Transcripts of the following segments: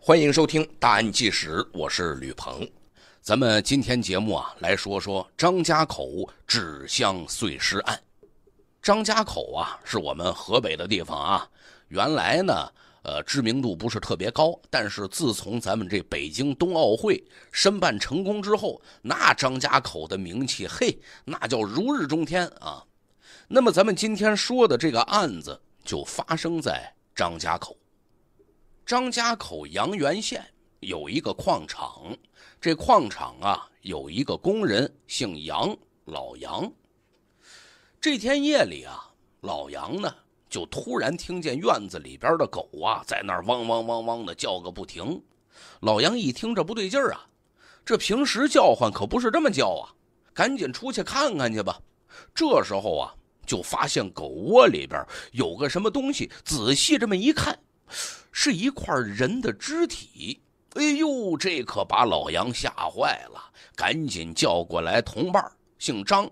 欢迎收听《大案纪实》，我是吕鹏。咱们今天节目啊，来说说张家口纸箱碎尸案。张家口啊，是我们河北的地方啊。原来呢，呃，知名度不是特别高。但是自从咱们这北京冬奥会申办成功之后，那张家口的名气，嘿，那叫如日中天啊。那么咱们今天说的这个案子，就发生在张家口。张家口阳原县有一个矿场，这矿场啊有一个工人姓杨，老杨。这天夜里啊，老杨呢就突然听见院子里边的狗啊在那儿汪汪汪汪的叫个不停。老杨一听这不对劲儿啊，这平时叫唤可不是这么叫啊，赶紧出去看看去吧。这时候啊，就发现狗窝里边有个什么东西，仔细这么一看。是一块人的肢体，哎呦，这可把老杨吓坏了，赶紧叫过来同伴，姓张。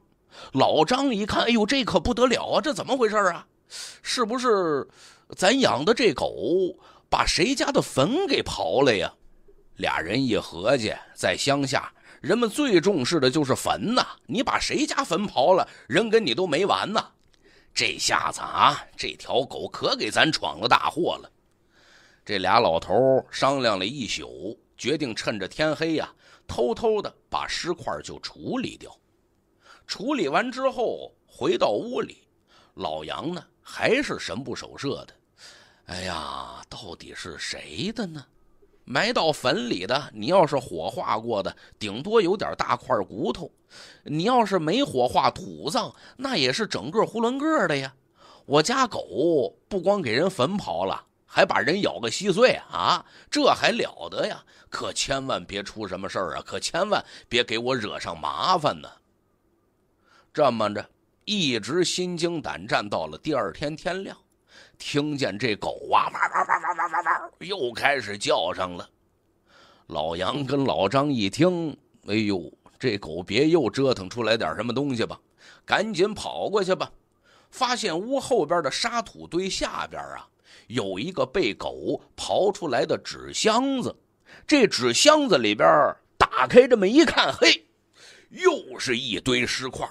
老张一看，哎呦，这可不得了啊，这怎么回事啊？是不是咱养的这狗把谁家的坟给刨了呀？俩人一合计，在乡下，人们最重视的就是坟呐。你把谁家坟刨了，人跟你都没完呐。这下子啊，这条狗可给咱闯了大祸了。这俩老头商量了一宿，决定趁着天黑呀，偷偷的把尸块就处理掉。处理完之后，回到屋里，老杨呢还是神不守舍的。哎呀，到底是谁的呢？埋到坟里的，你要是火化过的，顶多有点大块骨头；你要是没火化土葬，那也是整个囫囵个的呀。我家狗不光给人坟刨了。还把人咬个稀碎啊！这还了得呀！可千万别出什么事儿啊！可千万别给我惹上麻烦呢！这么着，一直心惊胆战到了第二天天亮，听见这狗啊，哇哇哇哇哇哇哇，又开始叫上了。老杨跟老张一听，哎呦，这狗别又折腾出来点什么东西吧？赶紧跑过去吧！发现屋后边的沙土堆下边啊。有一个被狗刨出来的纸箱子，这纸箱子里边打开这么一看，嘿，又是一堆尸块。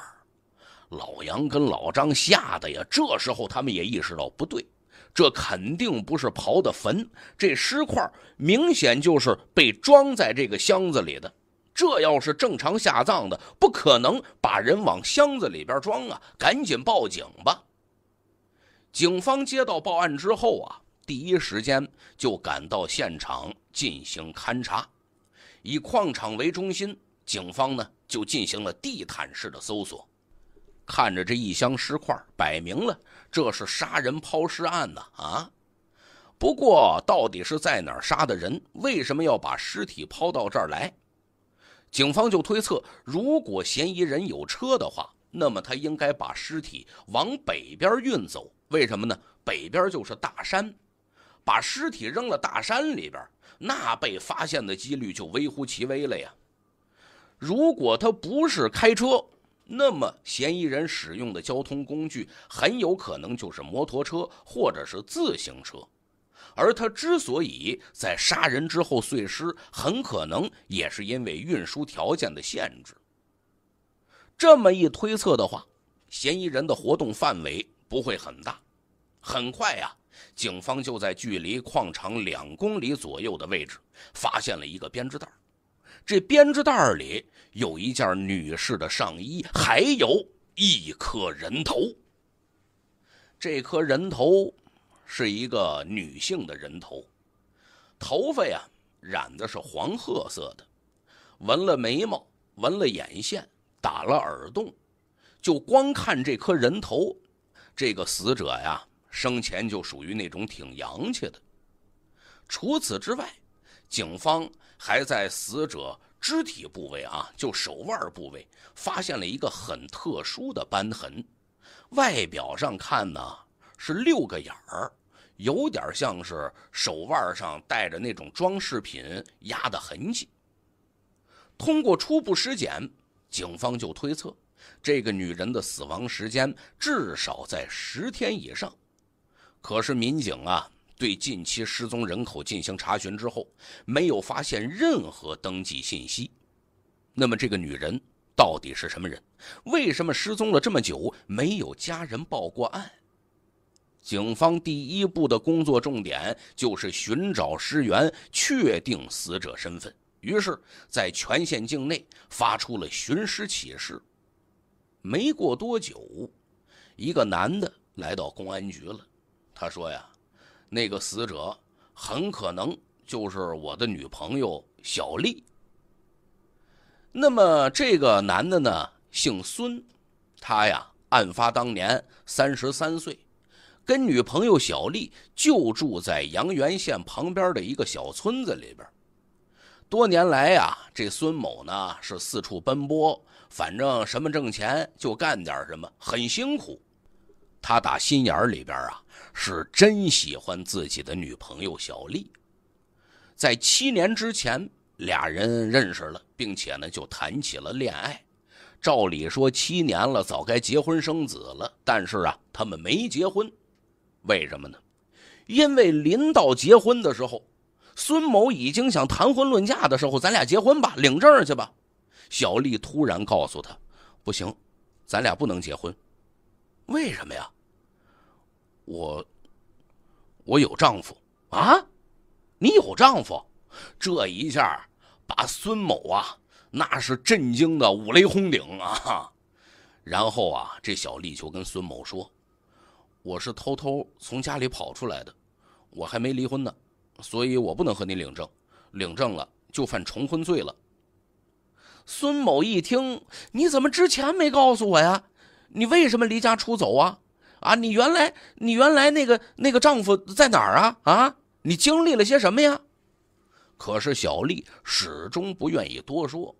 老杨跟老张吓得呀，这时候他们也意识到不对，这肯定不是刨的坟，这尸块明显就是被装在这个箱子里的。这要是正常下葬的，不可能把人往箱子里边装啊！赶紧报警吧。警方接到报案之后啊，第一时间就赶到现场进行勘查。以矿场为中心，警方呢就进行了地毯式的搜索。看着这一箱尸块，摆明了这是杀人抛尸案呢啊！不过，到底是在哪儿杀的人？为什么要把尸体抛到这儿来？警方就推测，如果嫌疑人有车的话，那么他应该把尸体往北边运走。为什么呢？北边就是大山，把尸体扔了大山里边，那被发现的几率就微乎其微了呀。如果他不是开车，那么嫌疑人使用的交通工具很有可能就是摩托车或者是自行车，而他之所以在杀人之后碎尸，很可能也是因为运输条件的限制。这么一推测的话，嫌疑人的活动范围。不会很大，很快呀，警方就在距离矿场两公里左右的位置发现了一个编织袋。这编织袋里有一件女士的上衣，还有一颗人头。这颗人头是一个女性的人头，头发呀染的是黄褐色的，纹了眉毛，纹了眼线，打了耳洞。就光看这颗人头。这个死者呀，生前就属于那种挺洋气的。除此之外，警方还在死者肢体部位啊，就手腕部位，发现了一个很特殊的斑痕。外表上看呢，是六个眼儿，有点像是手腕上带着那种装饰品压的痕迹。通过初步尸检，警方就推测。这个女人的死亡时间至少在十天以上，可是民警啊对近期失踪人口进行查询之后，没有发现任何登记信息。那么，这个女人到底是什么人？为什么失踪了这么久没有家人报过案？警方第一步的工作重点就是寻找尸源，确定死者身份。于是，在全县境内发出了寻尸启事。没过多久，一个男的来到公安局了。他说：“呀，那个死者很可能就是我的女朋友小丽。那么，这个男的呢，姓孙，他呀，案发当年三十三岁。”跟女朋友小丽就住在阳原县旁边的一个小村子里边。多年来呀，这孙某呢是四处奔波，反正什么挣钱就干点什么，很辛苦。他打心眼里边啊，是真喜欢自己的女朋友小丽。在七年之前，俩人认识了，并且呢就谈起了恋爱。照理说，七年了，早该结婚生子了，但是啊，他们没结婚。为什么呢？因为临到结婚的时候，孙某已经想谈婚论嫁的时候，咱俩结婚吧，领证去吧。小丽突然告诉他：“不行，咱俩不能结婚。为什么呀？我我有丈夫啊！你有丈夫？这一下把孙某啊，那是震惊的五雷轰顶啊！然后啊，这小丽就跟孙某说。”我是偷偷从家里跑出来的，我还没离婚呢，所以我不能和你领证，领证了就犯重婚罪了。孙某一听，你怎么之前没告诉我呀？你为什么离家出走啊？啊，你原来你原来那个那个丈夫在哪儿啊？啊，你经历了些什么呀？可是小丽始终不愿意多说。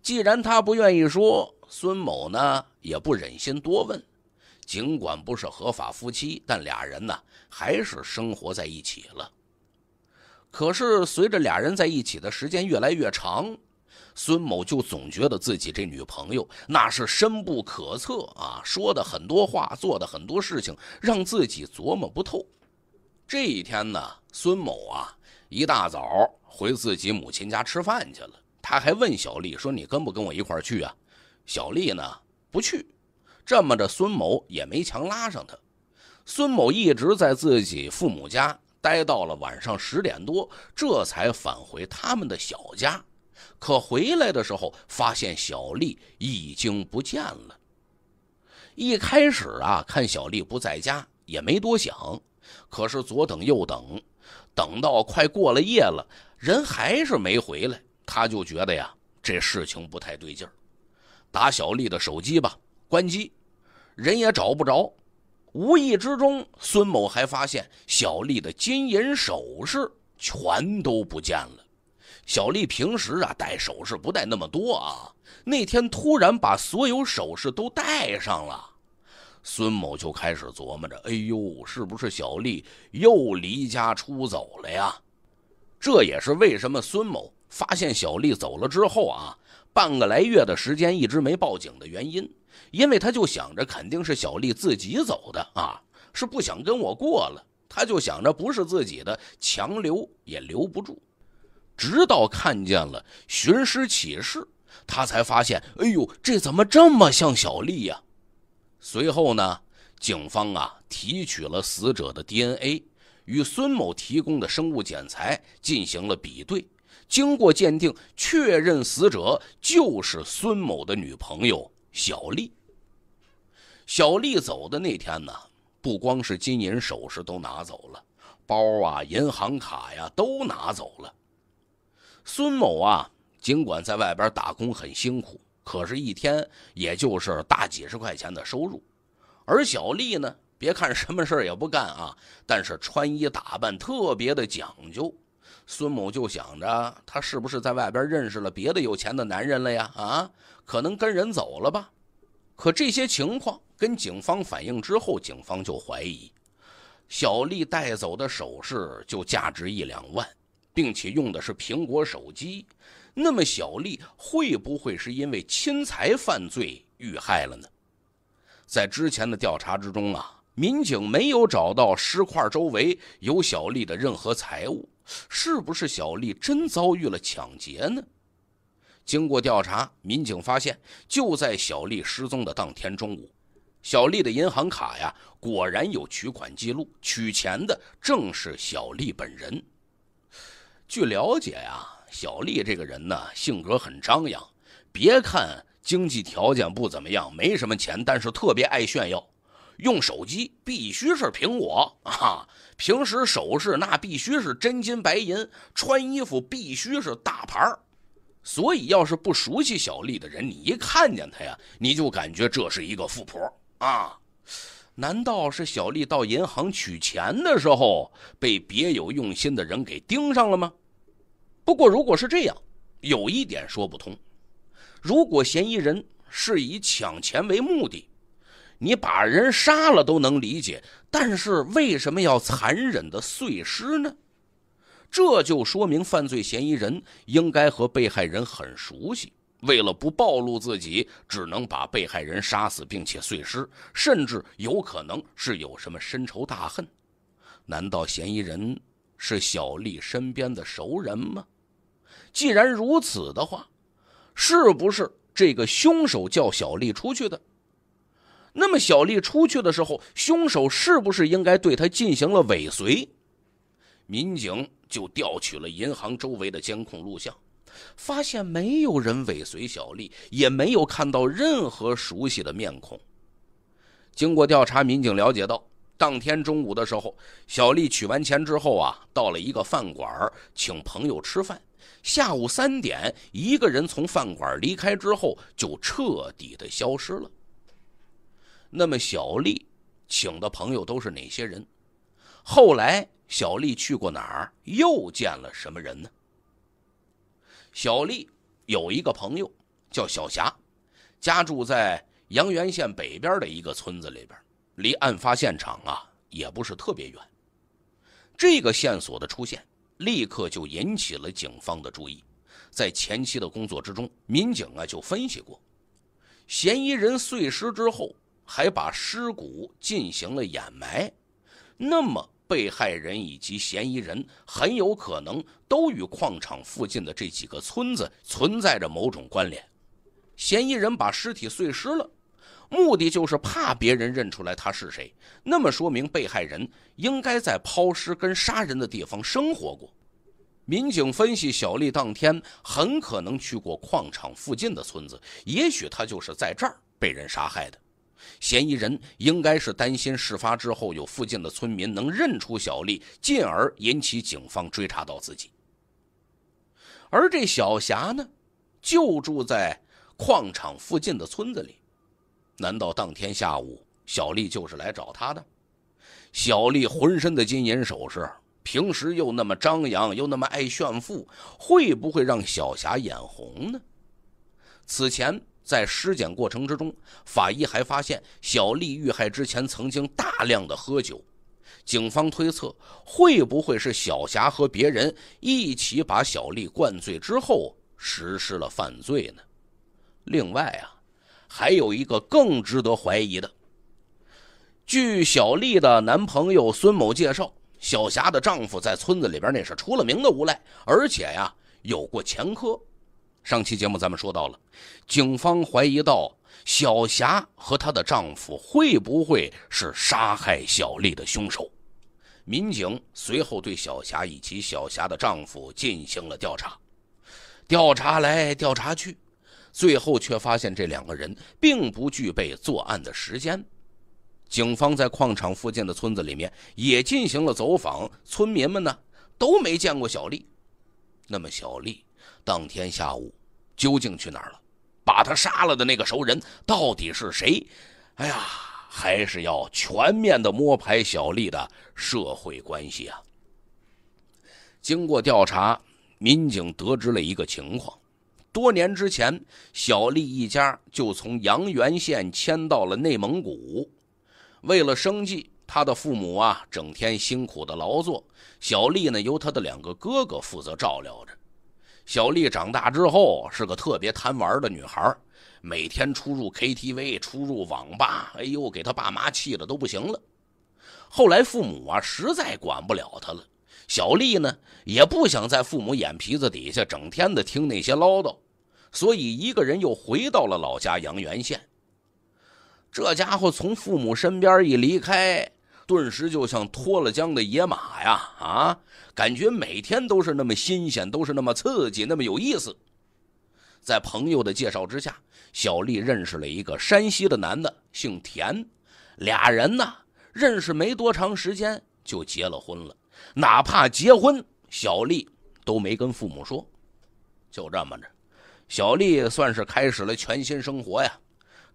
既然她不愿意说，孙某呢也不忍心多问。尽管不是合法夫妻，但俩人呢还是生活在一起了。可是随着俩人在一起的时间越来越长，孙某就总觉得自己这女朋友那是深不可测啊，说的很多话，做的很多事情，让自己琢磨不透。这一天呢，孙某啊一大早回自己母亲家吃饭去了，他还问小丽说：“你跟不跟我一块去啊？”小丽呢不去。这么着，孙某也没强拉上他。孙某一直在自己父母家待到了晚上十点多，这才返回他们的小家。可回来的时候，发现小丽已经不见了。一开始啊，看小丽不在家也没多想，可是左等右等，等到快过了夜了，人还是没回来，他就觉得呀，这事情不太对劲儿。打小丽的手机吧。关机，人也找不着。无意之中，孙某还发现小丽的金银首饰全都不见了。小丽平时啊戴首饰不戴那么多啊，那天突然把所有首饰都戴上了。孙某就开始琢磨着：哎呦，是不是小丽又离家出走了呀？这也是为什么孙某发现小丽走了之后啊，半个来月的时间一直没报警的原因。因为他就想着肯定是小丽自己走的啊，是不想跟我过了。他就想着不是自己的，强留也留不住。直到看见了寻尸启事，他才发现，哎呦，这怎么这么像小丽呀？随后呢，警方啊提取了死者的 DNA，与孙某提供的生物检材进行了比对，经过鉴定，确认死者就是孙某的女朋友。小丽，小丽走的那天呢，不光是金银首饰都拿走了，包啊、银行卡呀都拿走了。孙某啊，尽管在外边打工很辛苦，可是一天也就是大几十块钱的收入。而小丽呢，别看什么事也不干啊，但是穿衣打扮特别的讲究。孙某就想着，她是不是在外边认识了别的有钱的男人了呀？啊，可能跟人走了吧。可这些情况跟警方反映之后，警方就怀疑，小丽带走的首饰就价值一两万，并且用的是苹果手机。那么，小丽会不会是因为侵财犯罪遇害了呢？在之前的调查之中啊，民警没有找到尸块周围有小丽的任何财物，是不是小丽真遭遇了抢劫呢？经过调查，民警发现，就在小丽失踪的当天中午，小丽的银行卡呀，果然有取款记录，取钱的正是小丽本人。据了解呀，小丽这个人呢，性格很张扬，别看经济条件不怎么样，没什么钱，但是特别爱炫耀，用手机必须是苹果啊，平时首饰那必须是真金白银，穿衣服必须是大牌儿。所以，要是不熟悉小丽的人，你一看见她呀，你就感觉这是一个富婆啊！难道是小丽到银行取钱的时候被别有用心的人给盯上了吗？不过，如果是这样，有一点说不通：如果嫌疑人是以抢钱为目的，你把人杀了都能理解，但是为什么要残忍的碎尸呢？这就说明犯罪嫌疑人应该和被害人很熟悉，为了不暴露自己，只能把被害人杀死并且碎尸，甚至有可能是有什么深仇大恨。难道嫌疑人是小丽身边的熟人吗？既然如此的话，是不是这个凶手叫小丽出去的？那么小丽出去的时候，凶手是不是应该对她进行了尾随？民警。就调取了银行周围的监控录像，发现没有人尾随小丽，也没有看到任何熟悉的面孔。经过调查，民警了解到，当天中午的时候，小丽取完钱之后啊，到了一个饭馆请朋友吃饭。下午三点，一个人从饭馆离开之后，就彻底的消失了。那么，小丽请的朋友都是哪些人？后来。小丽去过哪儿？又见了什么人呢？小丽有一个朋友叫小霞，家住在阳原县北边的一个村子里边，离案发现场啊也不是特别远。这个线索的出现，立刻就引起了警方的注意。在前期的工作之中，民警啊就分析过，嫌疑人碎尸之后，还把尸骨进行了掩埋，那么。被害人以及嫌疑人很有可能都与矿场附近的这几个村子存在着某种关联。嫌疑人把尸体碎尸了，目的就是怕别人认出来他是谁。那么说明被害人应该在抛尸跟杀人的地方生活过。民警分析，小丽当天很可能去过矿场附近的村子，也许她就是在这儿被人杀害的。嫌疑人应该是担心事发之后有附近的村民能认出小丽，进而引起警方追查到自己。而这小霞呢，就住在矿场附近的村子里。难道当天下午小丽就是来找他的？小丽浑身的金银首饰，平时又那么张扬，又那么爱炫富，会不会让小霞眼红呢？此前。在尸检过程之中，法医还发现小丽遇害之前曾经大量的喝酒。警方推测，会不会是小霞和别人一起把小丽灌醉之后实施了犯罪呢？另外啊，还有一个更值得怀疑的。据小丽的男朋友孙某介绍，小霞的丈夫在村子里边那是出了名的无赖，而且呀有过前科。上期节目咱们说到了，警方怀疑到小霞和她的丈夫会不会是杀害小丽的凶手？民警随后对小霞以及小霞的丈夫进行了调查，调查来调查去，最后却发现这两个人并不具备作案的时间。警方在矿场附近的村子里面也进行了走访，村民们呢都没见过小丽。那么小丽？当天下午究竟去哪儿了？把他杀了的那个熟人到底是谁？哎呀，还是要全面的摸排小丽的社会关系啊！经过调查，民警得知了一个情况：多年之前，小丽一家就从阳原县迁到了内蒙古，为了生计，他的父母啊整天辛苦的劳作，小丽呢由他的两个哥哥负责照料着。小丽长大之后是个特别贪玩的女孩，每天出入 KTV、出入网吧，哎呦，给她爸妈气的都不行了。后来父母啊实在管不了她了，小丽呢也不想在父母眼皮子底下整天的听那些唠叨，所以一个人又回到了老家阳原县。这家伙从父母身边一离开，顿时就像脱了缰的野马呀！啊，感觉每天都是那么新鲜，都是那么刺激，那么有意思。在朋友的介绍之下，小丽认识了一个山西的男的，姓田。俩人呢认识没多长时间就结了婚了，哪怕结婚，小丽都没跟父母说。就这么着，小丽算是开始了全新生活呀。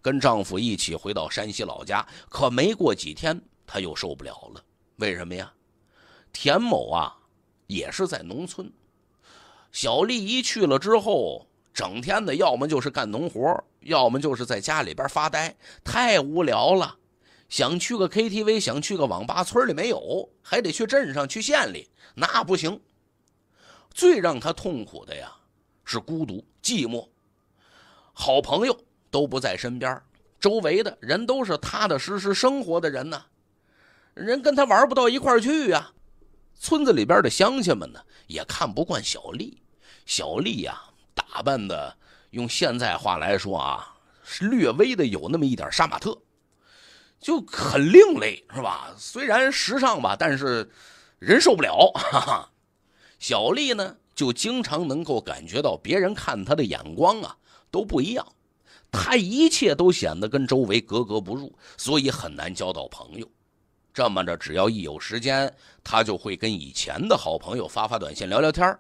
跟丈夫一起回到山西老家，可没过几天，他又受不了了。为什么呀？田某啊，也是在农村。小丽一去了之后，整天的要么就是干农活，要么就是在家里边发呆，太无聊了。想去个 KTV，想去个网吧，村里没有，还得去镇上、去县里，那不行。最让他痛苦的呀，是孤独、寂寞，好朋友。都不在身边，周围的人都是踏踏实实生活的人呢，人跟他玩不到一块去呀。村子里边的乡亲们呢，也看不惯小丽。小丽呀，打扮的用现在话来说啊，略微的有那么一点杀马特，就很另类，是吧？虽然时尚吧，但是人受不了。哈哈。小丽呢，就经常能够感觉到别人看她的眼光啊，都不一样。她一切都显得跟周围格格不入，所以很难交到朋友。这么着，只要一有时间，她就会跟以前的好朋友发发短信、聊聊天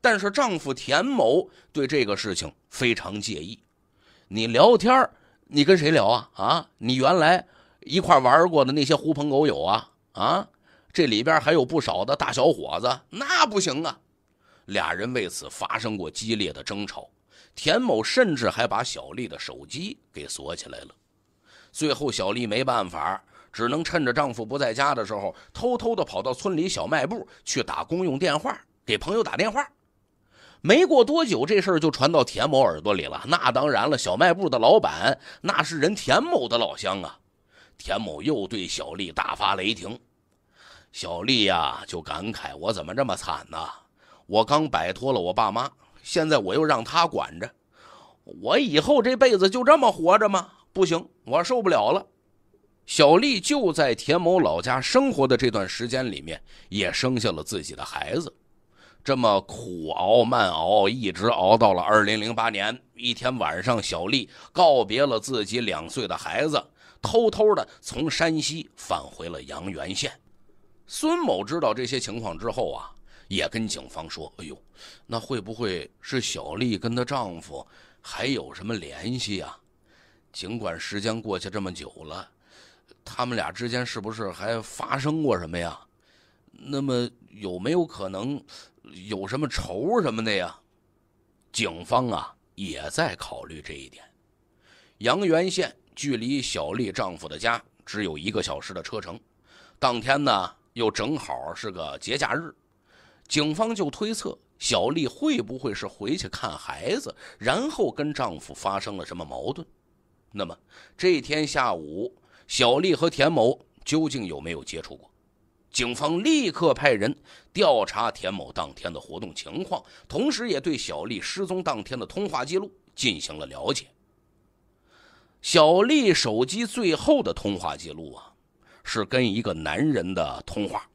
但是丈夫田某对这个事情非常介意。你聊天你跟谁聊啊？啊，你原来一块玩过的那些狐朋狗友啊？啊，这里边还有不少的大小伙子，那不行啊！俩人为此发生过激烈的争吵。田某甚至还把小丽的手机给锁起来了。最后，小丽没办法，只能趁着丈夫不在家的时候，偷偷的跑到村里小卖部去打公用电话，给朋友打电话。没过多久，这事儿就传到田某耳朵里了。那当然了，小卖部的老板那是人田某的老乡啊。田某又对小丽大发雷霆。小丽呀，就感慨：“我怎么这么惨呢？我刚摆脱了我爸妈。”现在我又让他管着，我以后这辈子就这么活着吗？不行，我受不了了。小丽就在田某老家生活的这段时间里面，也生下了自己的孩子。这么苦熬慢熬，一直熬到了二零零八年一天晚上，小丽告别了自己两岁的孩子，偷偷的从山西返回了阳原县。孙某知道这些情况之后啊。也跟警方说：“哎呦，那会不会是小丽跟她丈夫还有什么联系呀？尽管时间过去这么久了，他们俩之间是不是还发生过什么呀？那么有没有可能有什么仇什么的呀？”警方啊也在考虑这一点。阳原县距离小丽丈夫的家只有一个小时的车程，当天呢又正好是个节假日。警方就推测，小丽会不会是回去看孩子，然后跟丈夫发生了什么矛盾？那么这天下午，小丽和田某究竟有没有接触过？警方立刻派人调查田某当天的活动情况，同时也对小丽失踪当天的通话记录进行了了解。小丽手机最后的通话记录啊，是跟一个男人的通话。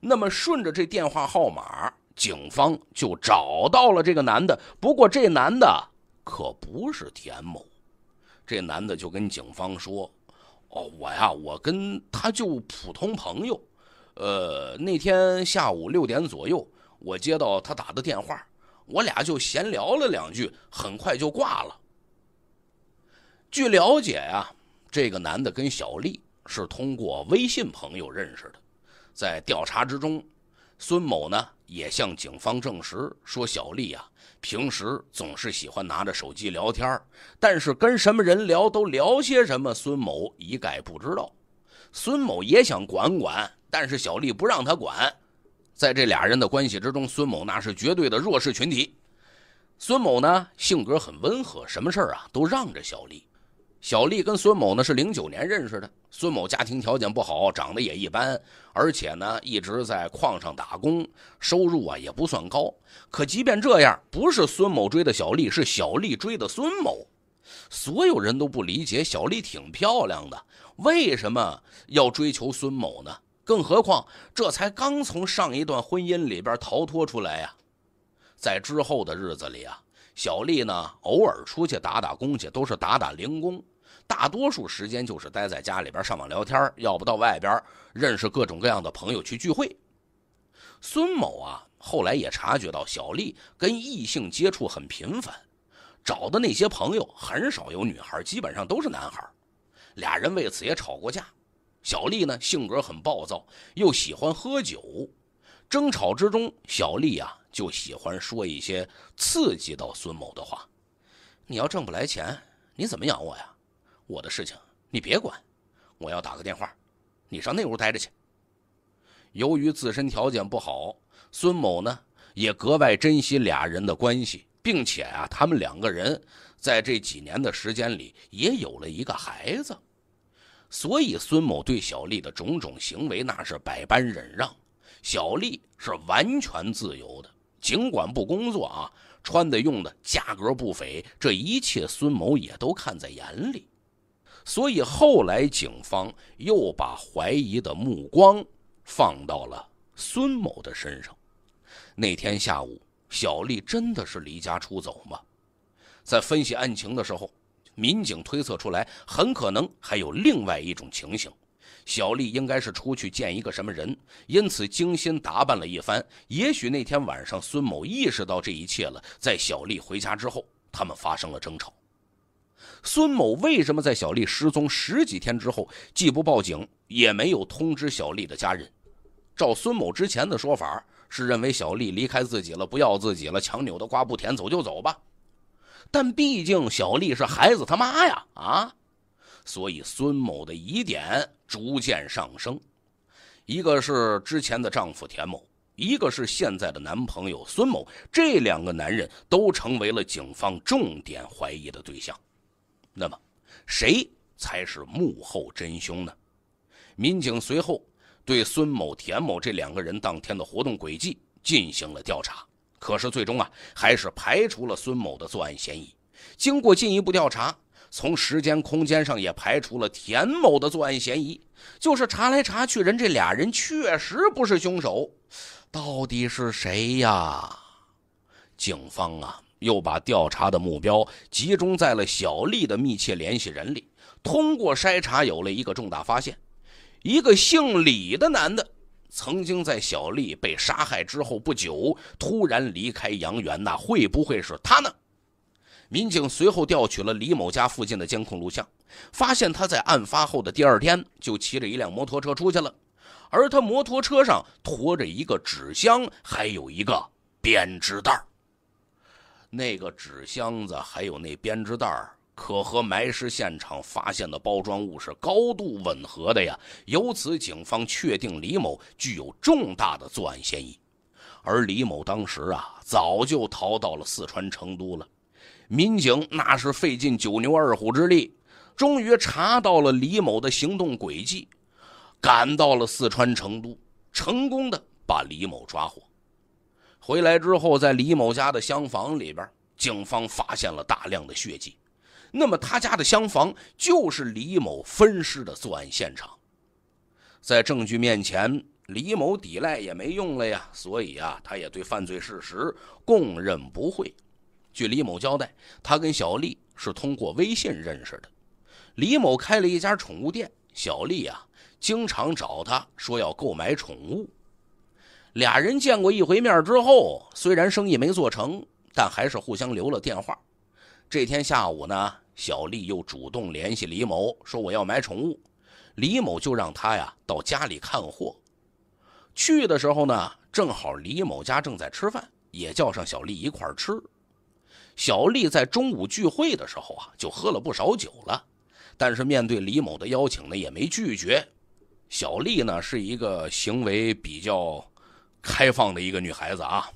那么顺着这电话号码，警方就找到了这个男的。不过这男的可不是田某。这男的就跟警方说：“哦，我呀，我跟他就普通朋友。呃，那天下午六点左右，我接到他打的电话，我俩就闲聊了两句，很快就挂了。”据了解呀，这个男的跟小丽是通过微信朋友认识的。在调查之中，孙某呢也向警方证实说，小丽啊平时总是喜欢拿着手机聊天但是跟什么人聊都聊些什么，孙某一概不知道。孙某也想管管，但是小丽不让他管。在这俩人的关系之中，孙某那是绝对的弱势群体。孙某呢性格很温和，什么事啊都让着小丽。小丽跟孙某呢是零九年认识的，孙某家庭条件不好，长得也一般，而且呢一直在矿上打工，收入啊也不算高。可即便这样，不是孙某追的小丽，是小丽追的孙某。所有人都不理解，小丽挺漂亮的，为什么要追求孙某呢？更何况这才刚从上一段婚姻里边逃脱出来呀。在之后的日子里啊，小丽呢偶尔出去打打工去，都是打打零工。大多数时间就是待在家里边上网聊天，要不到外边认识各种各样的朋友去聚会。孙某啊，后来也察觉到小丽跟异性接触很频繁，找的那些朋友很少有女孩，基本上都是男孩。俩人为此也吵过架。小丽呢性格很暴躁，又喜欢喝酒，争吵之中，小丽啊就喜欢说一些刺激到孙某的话：“你要挣不来钱，你怎么养我呀？”我的事情你别管，我要打个电话，你上那屋待着去。由于自身条件不好，孙某呢也格外珍惜俩人的关系，并且啊，他们两个人在这几年的时间里也有了一个孩子，所以孙某对小丽的种种行为那是百般忍让，小丽是完全自由的，尽管不工作啊，穿的用的价格不菲，这一切孙某也都看在眼里。所以后来警方又把怀疑的目光放到了孙某的身上。那天下午，小丽真的是离家出走吗？在分析案情的时候，民警推测出来，很可能还有另外一种情形：小丽应该是出去见一个什么人，因此精心打扮了一番。也许那天晚上，孙某意识到这一切了，在小丽回家之后，他们发生了争吵。孙某为什么在小丽失踪十几天之后，既不报警，也没有通知小丽的家人？照孙某之前的说法，是认为小丽离开自己了，不要自己了，强扭的瓜不甜，走就走吧。但毕竟小丽是孩子他妈呀，啊！所以孙某的疑点逐渐上升。一个是之前的丈夫田某，一个是现在的男朋友孙某，这两个男人都成为了警方重点怀疑的对象。那么，谁才是幕后真凶呢？民警随后对孙某、田某这两个人当天的活动轨迹进行了调查，可是最终啊，还是排除了孙某的作案嫌疑。经过进一步调查，从时间、空间上也排除了田某的作案嫌疑。就是查来查去，人这俩人确实不是凶手，到底是谁呀？警方啊。又把调查的目标集中在了小丽的密切联系人里。通过筛查，有了一个重大发现：一个姓李的男的，曾经在小丽被杀害之后不久，突然离开阳源。那会不会是他呢？民警随后调取了李某家附近的监控录像，发现他在案发后的第二天就骑着一辆摩托车出去了，而他摩托车上驮着一个纸箱，还有一个编织袋。那个纸箱子还有那编织袋可和埋尸现场发现的包装物是高度吻合的呀。由此，警方确定李某具有重大的作案嫌疑。而李某当时啊，早就逃到了四川成都了。民警那是费尽九牛二虎之力，终于查到了李某的行动轨迹，赶到了四川成都，成功的把李某抓获。回来之后，在李某家的厢房里边，警方发现了大量的血迹。那么，他家的厢房就是李某分尸的作案现场。在证据面前，李某抵赖也没用了呀，所以啊，他也对犯罪事实供认不讳。据李某交代，他跟小丽是通过微信认识的。李某开了一家宠物店，小丽啊，经常找他说要购买宠物。俩人见过一回面之后，虽然生意没做成，但还是互相留了电话。这天下午呢，小丽又主动联系李某，说我要买宠物。李某就让他呀到家里看货。去的时候呢，正好李某家正在吃饭，也叫上小丽一块吃。小丽在中午聚会的时候啊，就喝了不少酒了，但是面对李某的邀请呢，也没拒绝。小丽呢是一个行为比较。开放的一个女孩子啊，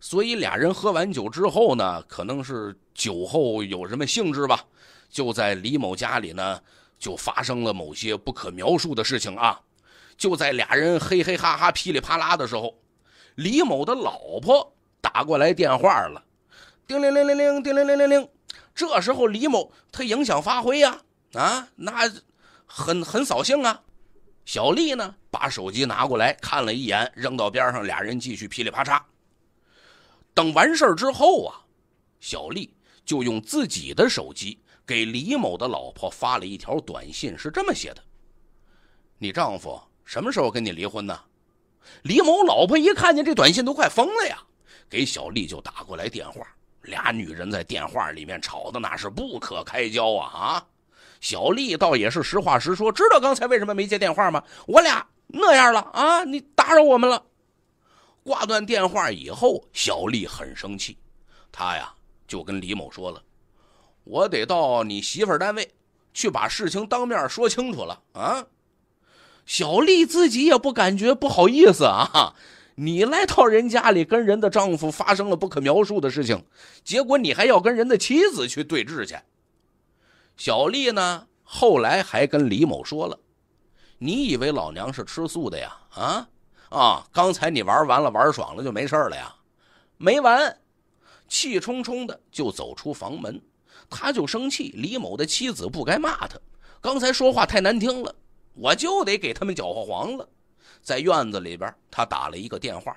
所以俩人喝完酒之后呢，可能是酒后有什么兴致吧，就在李某家里呢，就发生了某些不可描述的事情啊！就在俩人嘿嘿哈哈、噼里啪啦的时候，李某的老婆打过来电话了，叮铃铃铃铃，叮铃铃铃铃。这时候李某他影响发挥呀，啊，那很很扫兴啊。小丽呢，把手机拿过来看了一眼，扔到边上，俩人继续噼里啪嚓。等完事儿之后啊，小丽就用自己的手机。给李某的老婆发了一条短信，是这么写的：“你丈夫什么时候跟你离婚呢？”李某老婆一看见这短信都快疯了呀，给小丽就打过来电话。俩女人在电话里面吵的那是不可开交啊啊！小丽倒也是实话实说，知道刚才为什么没接电话吗？我俩那样了啊，你打扰我们了。挂断电话以后，小丽很生气，她呀就跟李某说了。我得到你媳妇单位去把事情当面说清楚了啊！小丽自己也不感觉不好意思啊，你来到人家里跟人的丈夫发生了不可描述的事情，结果你还要跟人的妻子去对峙去。小丽呢，后来还跟李某说了：“你以为老娘是吃素的呀？啊啊！刚才你玩完了，玩爽了就没事了呀？没完！气冲冲的就走出房门。”他就生气，李某的妻子不该骂他，刚才说话太难听了，我就得给他们搅和黄了。在院子里边，他打了一个电话，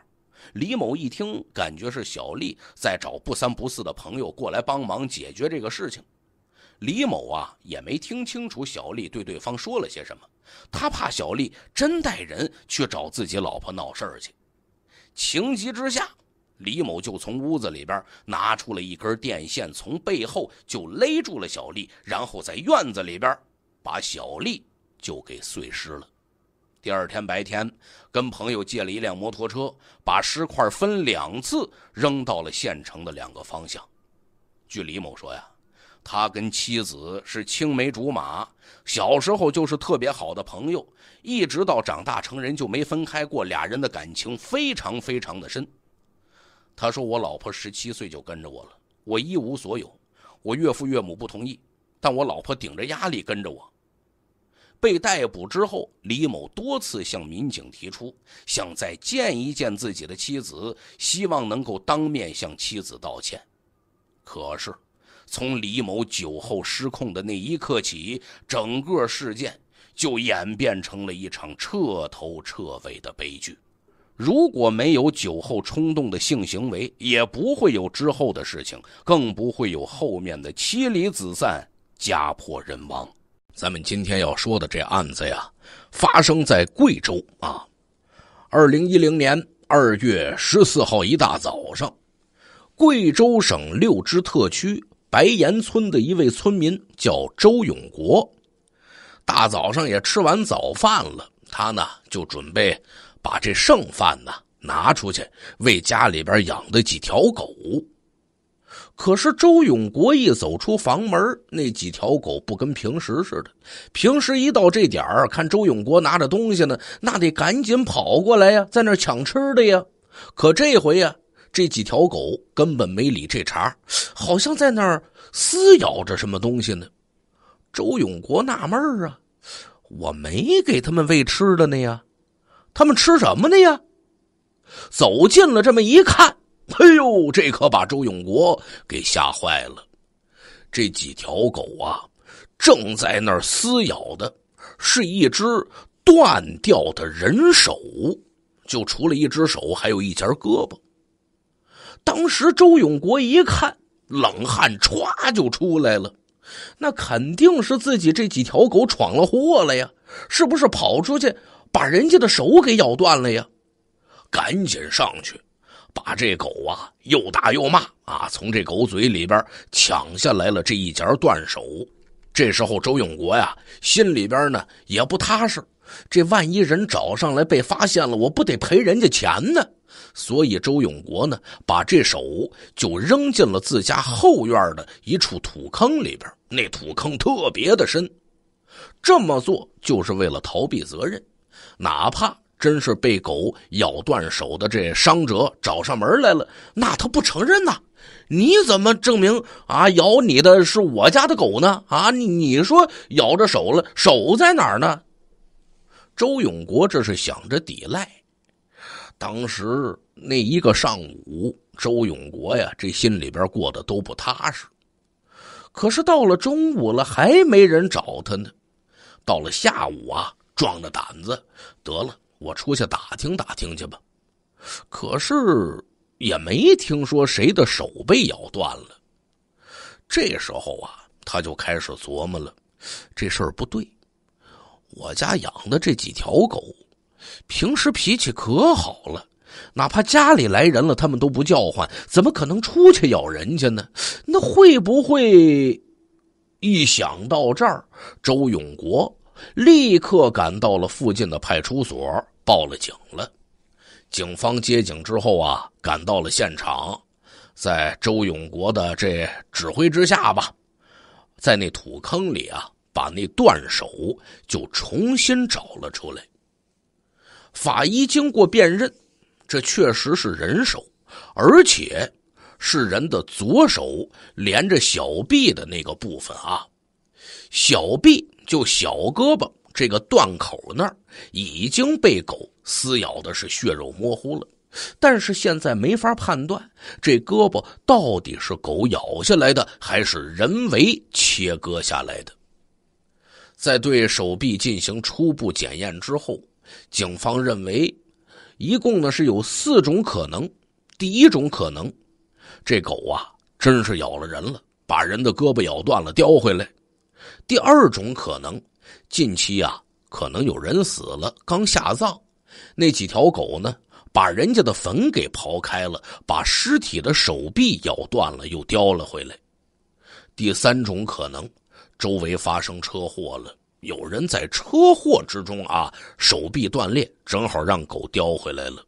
李某一听，感觉是小丽在找不三不四的朋友过来帮忙解决这个事情。李某啊，也没听清楚小丽对对方说了些什么，他怕小丽真带人去找自己老婆闹事儿去，情急之下。李某就从屋子里边拿出了一根电线，从背后就勒住了小丽，然后在院子里边把小丽就给碎尸了。第二天白天，跟朋友借了一辆摩托车，把尸块分两次扔到了县城的两个方向。据李某说呀，他跟妻子是青梅竹马，小时候就是特别好的朋友，一直到长大成人就没分开过，俩人的感情非常非常的深。他说：“我老婆十七岁就跟着我了，我一无所有，我岳父岳母不同意，但我老婆顶着压力跟着我。”被逮捕之后，李某多次向民警提出想再见一见自己的妻子，希望能够当面向妻子道歉。可是，从李某酒后失控的那一刻起，整个事件就演变成了一场彻头彻尾的悲剧。如果没有酒后冲动的性行为，也不会有之后的事情，更不会有后面的妻离子散、家破人亡。咱们今天要说的这案子呀，发生在贵州啊。二零一零年二月十四号一大早上，贵州省六支特区白岩村的一位村民叫周永国，大早上也吃完早饭了，他呢就准备。把这剩饭呢拿出去喂家里边养的几条狗，可是周永国一走出房门，那几条狗不跟平时似的。平时一到这点儿，看周永国拿着东西呢，那得赶紧跑过来呀，在那抢吃的呀。可这回呀，这几条狗根本没理这茬，好像在那儿撕咬着什么东西呢。周永国纳闷啊，我没给他们喂吃的呢呀。他们吃什么呢呀？走近了这么一看，哎呦，这可把周永国给吓坏了。这几条狗啊，正在那儿撕咬的，是一只断掉的人手，就除了一只手，还有一截胳膊。当时周永国一看，冷汗歘就出来了，那肯定是自己这几条狗闯了祸了呀！是不是跑出去？把人家的手给咬断了呀！赶紧上去，把这狗啊又打又骂啊，从这狗嘴里边抢下来了这一截断手。这时候周永国呀，心里边呢也不踏实，这万一人找上来被发现了，我不得赔人家钱呢？所以周永国呢，把这手就扔进了自家后院的一处土坑里边。那土坑特别的深，这么做就是为了逃避责任。哪怕真是被狗咬断手的这伤者找上门来了，那他不承认呐，你怎么证明啊？咬你的是我家的狗呢？啊，你你说咬着手了，手在哪儿呢？周永国这是想着抵赖。当时那一个上午，周永国呀，这心里边过得都不踏实。可是到了中午了，还没人找他呢。到了下午啊，壮着胆子，得了，我出去打听打听去吧。可是。也没听说谁的手被咬断了。这时候啊，他就开始琢磨了：这事儿不对。我家养的这几条狗，平时脾气可好了，哪怕家里来人了，他们都不叫唤，怎么可能出去咬人家呢？那会不会？一想到这儿，周永国立刻赶到了附近的派出所，报了警了。警方接警之后啊，赶到了现场，在周永国的这指挥之下吧，在那土坑里啊，把那断手就重新找了出来。法医经过辨认，这确实是人手，而且是人的左手连着小臂的那个部分啊，小臂就小胳膊。这个断口那儿已经被狗撕咬的是血肉模糊了，但是现在没法判断这胳膊到底是狗咬下来的，还是人为切割下来的。在对手臂进行初步检验之后，警方认为，一共呢是有四种可能。第一种可能，这狗啊真是咬了人了，把人的胳膊咬断了叼回来。第二种可能。近期啊，可能有人死了，刚下葬，那几条狗呢，把人家的坟给刨开了，把尸体的手臂咬断了，又叼了回来。第三种可能，周围发生车祸了，有人在车祸之中啊，手臂断裂，正好让狗叼回来了。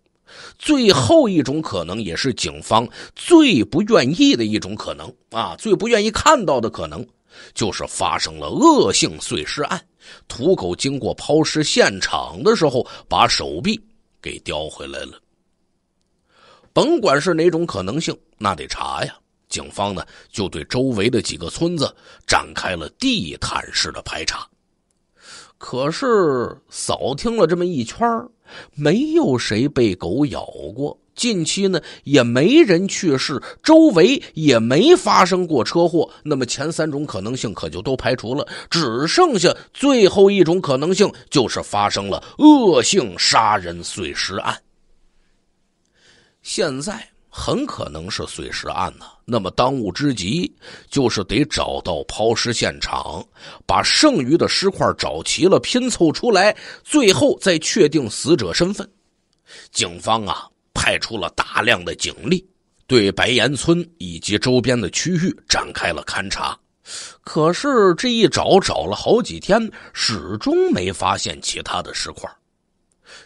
最后一种可能，也是警方最不愿意的一种可能啊，最不愿意看到的可能。就是发生了恶性碎尸案，土狗经过抛尸现场的时候，把手臂给叼回来了。甭管是哪种可能性，那得查呀。警方呢，就对周围的几个村子展开了地毯式的排查。可是扫听了这么一圈没有谁被狗咬过。近期呢也没人去世，周围也没发生过车祸，那么前三种可能性可就都排除了，只剩下最后一种可能性，就是发生了恶性杀人碎尸案。现在很可能是碎尸案呢，那么当务之急就是得找到抛尸现场，把剩余的尸块找齐了，拼凑出来，最后再确定死者身份。警方啊。派出了大量的警力，对白岩村以及周边的区域展开了勘查。可是这一找找了好几天，始终没发现其他的尸块。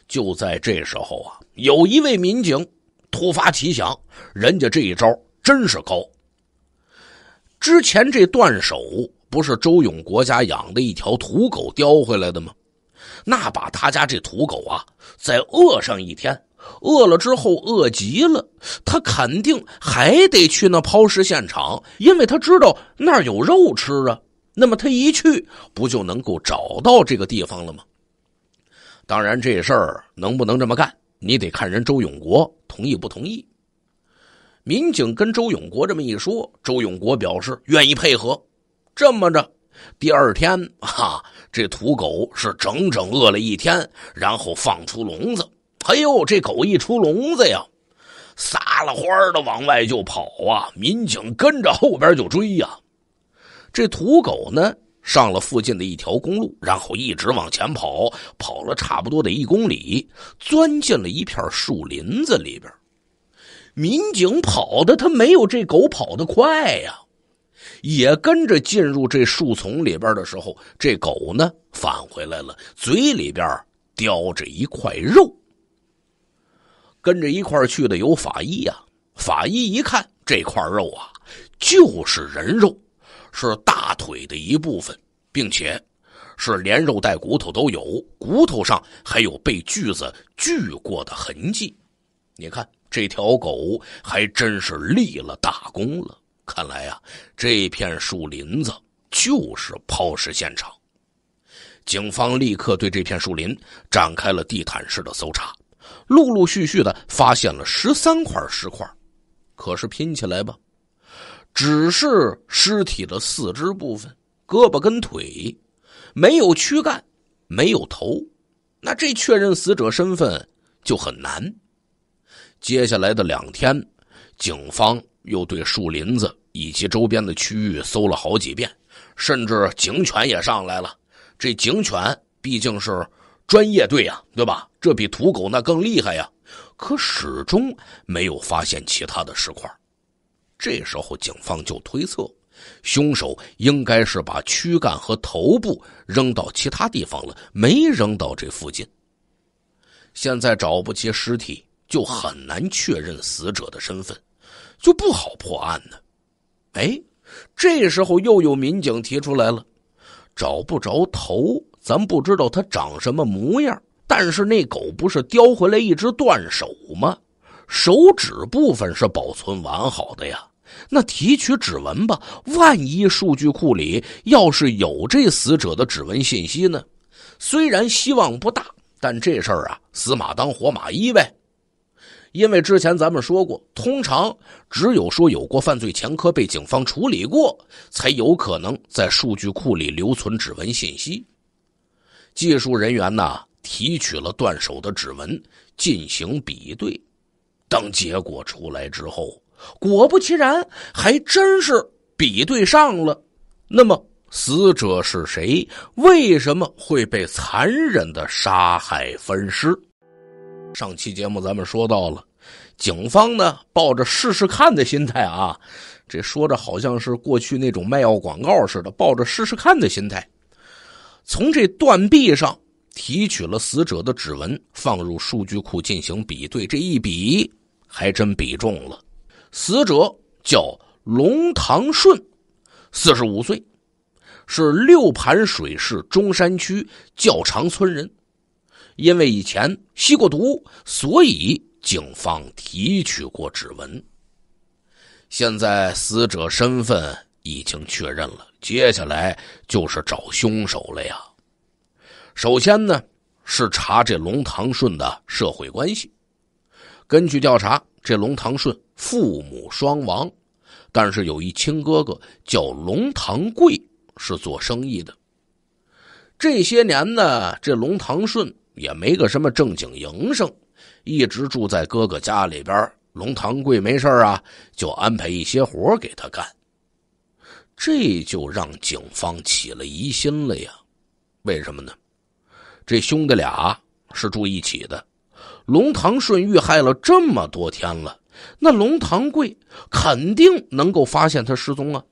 就在这时候啊，有一位民警突发奇想，人家这一招真是高。之前这断手不是周勇国家养的一条土狗叼回来的吗？那把他家这土狗啊，再饿上一天。饿了之后，饿极了，他肯定还得去那抛尸现场，因为他知道那儿有肉吃啊。那么他一去，不就能够找到这个地方了吗？当然，这事儿能不能这么干，你得看人周永国同意不同意。民警跟周永国这么一说，周永国表示愿意配合。这么着，第二天哈，这土狗是整整饿了一天，然后放出笼子。哎呦，这狗一出笼子呀，撒了欢的往外就跑啊！民警跟着后边就追呀。这土狗呢，上了附近的一条公路，然后一直往前跑，跑了差不多得一公里，钻进了一片树林子里边。民警跑的他没有这狗跑得快呀，也跟着进入这树丛里边的时候，这狗呢返回来了，嘴里边叼着一块肉。跟着一块去的有法医呀，法医一看这块肉啊，就是人肉，是大腿的一部分，并且是连肉带骨头都有，骨头上还有被锯子锯过的痕迹。你看这条狗还真是立了大功了。看来呀，这片树林子就是抛尸现场。警方立刻对这片树林展开了地毯式的搜查，陆陆续续的发现了十三块尸块。可是拼起来吧，只是尸体的四肢部分，胳膊跟腿，没有躯干，没有头。那这确认死者身份就很难。接下来的两天，警方又对树林子以及周边的区域搜了好几遍，甚至警犬也上来了。这警犬毕竟是专业队呀，对吧？这比土狗那更厉害呀。可始终没有发现其他的尸块。这时候，警方就推测，凶手应该是把躯干和头部扔到其他地方了，没扔到这附近。现在找不起尸体。就很难确认死者的身份，就不好破案呢。哎，这时候又有民警提出来了，找不着头，咱不知道他长什么模样。但是那狗不是叼回来一只断手吗？手指部分是保存完好的呀。那提取指纹吧，万一数据库里要是有这死者的指纹信息呢？虽然希望不大，但这事儿啊，死马当活马医呗。因为之前咱们说过，通常只有说有过犯罪前科被警方处理过，才有可能在数据库里留存指纹信息。技术人员呢提取了断手的指纹进行比对，等结果出来之后，果不其然，还真是比对上了。那么死者是谁？为什么会被残忍的杀害分尸？上期节目咱们说到了，警方呢抱着试试看的心态啊，这说着好像是过去那种卖药广告似的，抱着试试看的心态，从这断臂上提取了死者的指纹，放入数据库进行比对，这一比还真比中了。死者叫龙堂顺，四十五岁，是六盘水市中山区教场村人。因为以前吸过毒，所以警方提取过指纹。现在死者身份已经确认了，接下来就是找凶手了呀。首先呢，是查这龙堂顺的社会关系。根据调查，这龙堂顺父母双亡，但是有一亲哥哥叫龙堂贵，是做生意的。这些年呢，这龙堂顺。也没个什么正经营生，一直住在哥哥家里边。龙堂贵没事啊，就安排一些活给他干。这就让警方起了疑心了呀？为什么呢？这兄弟俩是住一起的，龙堂顺遇害了这么多天了，那龙堂贵肯定能够发现他失踪啊。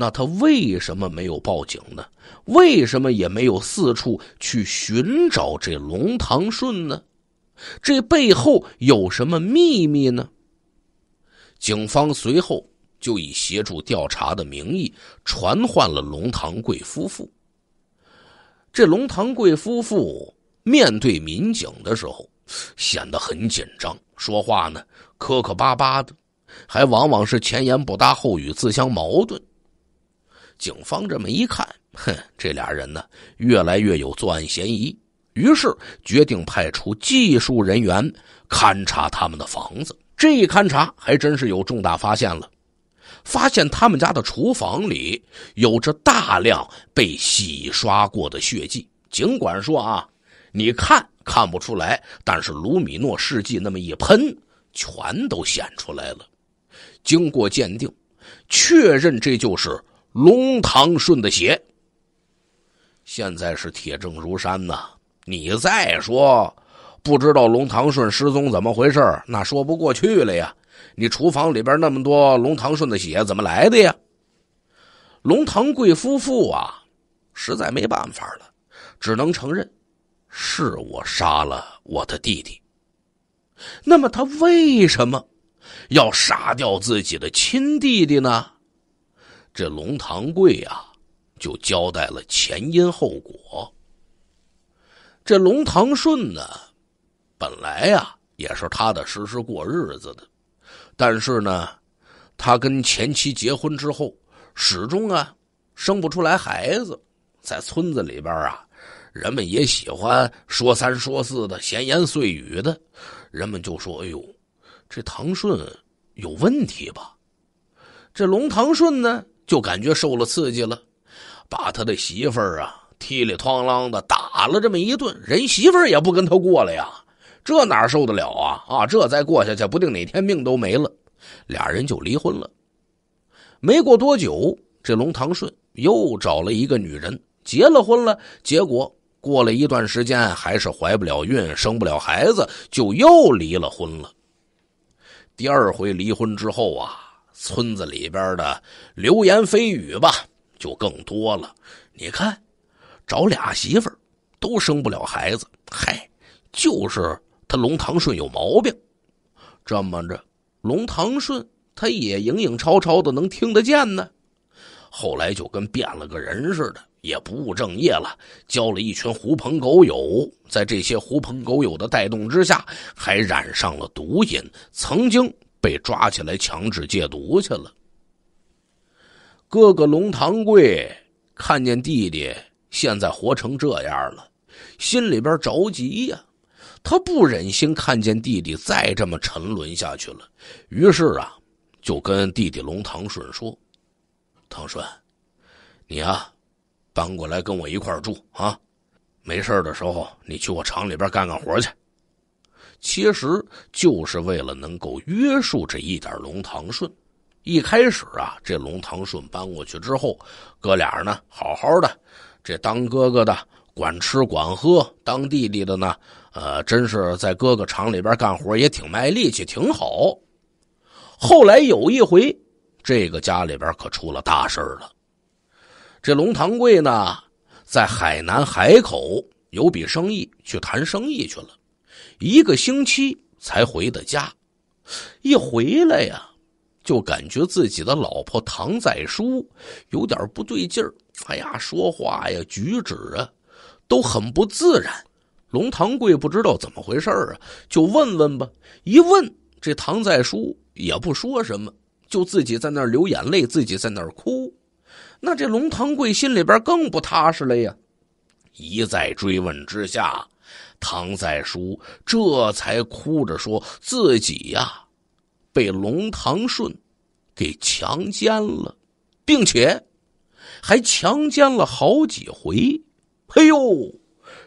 那他为什么没有报警呢？为什么也没有四处去寻找这龙堂顺呢？这背后有什么秘密呢？警方随后就以协助调查的名义传唤了龙堂贵夫妇。这龙堂贵夫妇面对民警的时候显得很紧张，说话呢磕磕巴巴的，还往往是前言不搭后语，自相矛盾。警方这么一看，哼，这俩人呢越来越有作案嫌疑，于是决定派出技术人员勘察他们的房子。这一勘察还真是有重大发现了，发现他们家的厨房里有着大量被洗刷过的血迹。尽管说啊，你看看不出来，但是卢米诺试剂那么一喷，全都显出来了。经过鉴定，确认这就是。龙堂顺的血，现在是铁证如山呐！你再说不知道龙堂顺失踪怎么回事那说不过去了呀！你厨房里边那么多龙堂顺的血怎么来的呀？龙堂贵夫妇啊，实在没办法了，只能承认是我杀了我的弟弟。那么他为什么要杀掉自己的亲弟弟呢？这龙堂贵呀，就交代了前因后果。这龙堂顺呢，本来呀也是踏踏实实过日子的。但是呢，他跟前妻结婚之后，始终啊生不出来孩子。在村子里边啊，人们也喜欢说三说四的闲言碎语的，人们就说：“哎呦，这唐顺有问题吧？”这龙堂顺呢，就感觉受了刺激了，把他的媳妇儿啊踢里哐啷的打了这么一顿，人媳妇儿也不跟他过了呀，这哪受得了啊？啊，这再过下去，不定哪天命都没了。俩人就离婚了。没过多久，这龙唐顺又找了一个女人。结了婚了，结果过了一段时间还是怀不了孕，生不了孩子，就又离了婚了。第二回离婚之后啊，村子里边的流言蜚语吧就更多了。你看，找俩媳妇儿都生不了孩子，嗨，就是他龙堂顺有毛病。这么着，龙堂顺他也影影绰绰的能听得见呢。后来就跟变了个人似的。也不务正业了，交了一群狐朋狗友，在这些狐朋狗友的带动之下，还染上了毒瘾，曾经被抓起来强制戒毒去了。哥哥龙堂贵看见弟弟现在活成这样了，心里边着急呀，他不忍心看见弟弟再这么沉沦下去了，于是啊，就跟弟弟龙堂顺说：“堂顺，你啊。”搬过来跟我一块住啊！没事的时候，你去我厂里边干干活去。其实就是为了能够约束这一点龙堂顺。一开始啊，这龙堂顺搬过去之后，哥俩呢好好的，这当哥哥的管吃管喝，当弟弟的呢，呃，真是在哥哥厂里边干活也挺卖力气，挺好。后来有一回，这个家里边可出了大事了。这龙堂贵呢，在海南海口有笔生意，去谈生意去了，一个星期才回的家。一回来呀，就感觉自己的老婆唐在书有点不对劲儿。哎呀，说话呀，举止啊，都很不自然。龙堂贵不知道怎么回事啊，就问问吧。一问，这唐在书也不说什么，就自己在那儿流眼泪，自己在那儿哭。那这龙堂贵心里边更不踏实了呀！一再追问之下，唐在书这才哭着说自己呀，被龙堂顺给强奸了，并且还强奸了好几回。哎呦，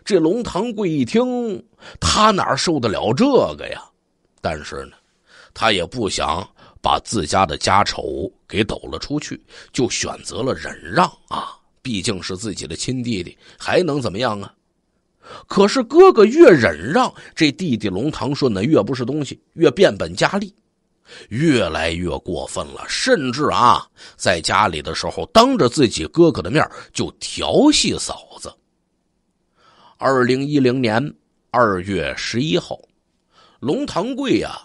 这龙堂贵一听，他哪受得了这个呀？但是呢，他也不想。把自家的家丑给抖了出去，就选择了忍让啊！毕竟是自己的亲弟弟，还能怎么样啊？可是哥哥越忍让，这弟弟龙堂顺呢越不是东西，越变本加厉，越来越过分了。甚至啊，在家里的时候，当着自己哥哥的面就调戏嫂子。二零一零年二月十一号，龙堂贵呀，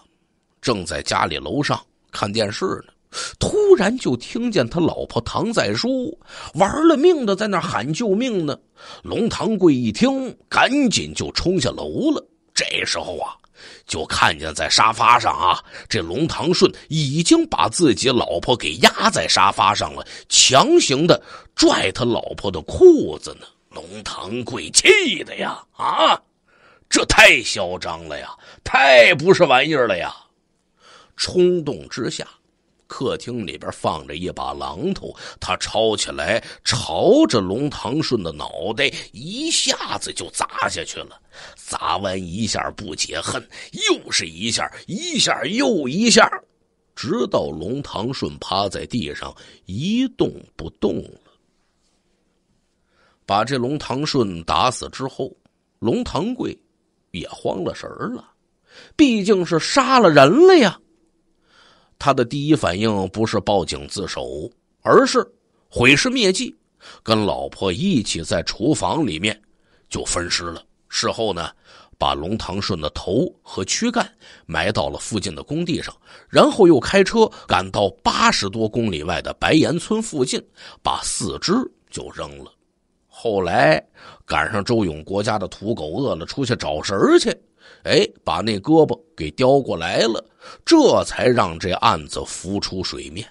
正在家里楼上。看电视呢，突然就听见他老婆唐在书玩了命的在那喊救命呢。龙堂贵一听，赶紧就冲下楼了。这时候啊，就看见在沙发上啊，这龙堂顺已经把自己老婆给压在沙发上了，强行的拽他老婆的裤子呢。龙堂贵气的呀，啊，这太嚣张了呀，太不是玩意儿了呀！冲动之下，客厅里边放着一把榔头，他抄起来，朝着龙堂顺的脑袋一下子就砸下去了。砸完一下不解恨，又是一下，一下又一下，直到龙堂顺趴在地上一动不动了。把这龙堂顺打死之后，龙堂贵也慌了神了，毕竟是杀了人了呀。他的第一反应不是报警自首，而是毁尸灭迹，跟老婆一起在厨房里面就分尸了。事后呢，把龙堂顺的头和躯干埋到了附近的工地上，然后又开车赶到八十多公里外的白岩村附近，把四肢就扔了。后来赶上周勇国家的土狗饿了，出去找食儿去，哎，把那胳膊给叼过来了，这才让这案子浮出水面。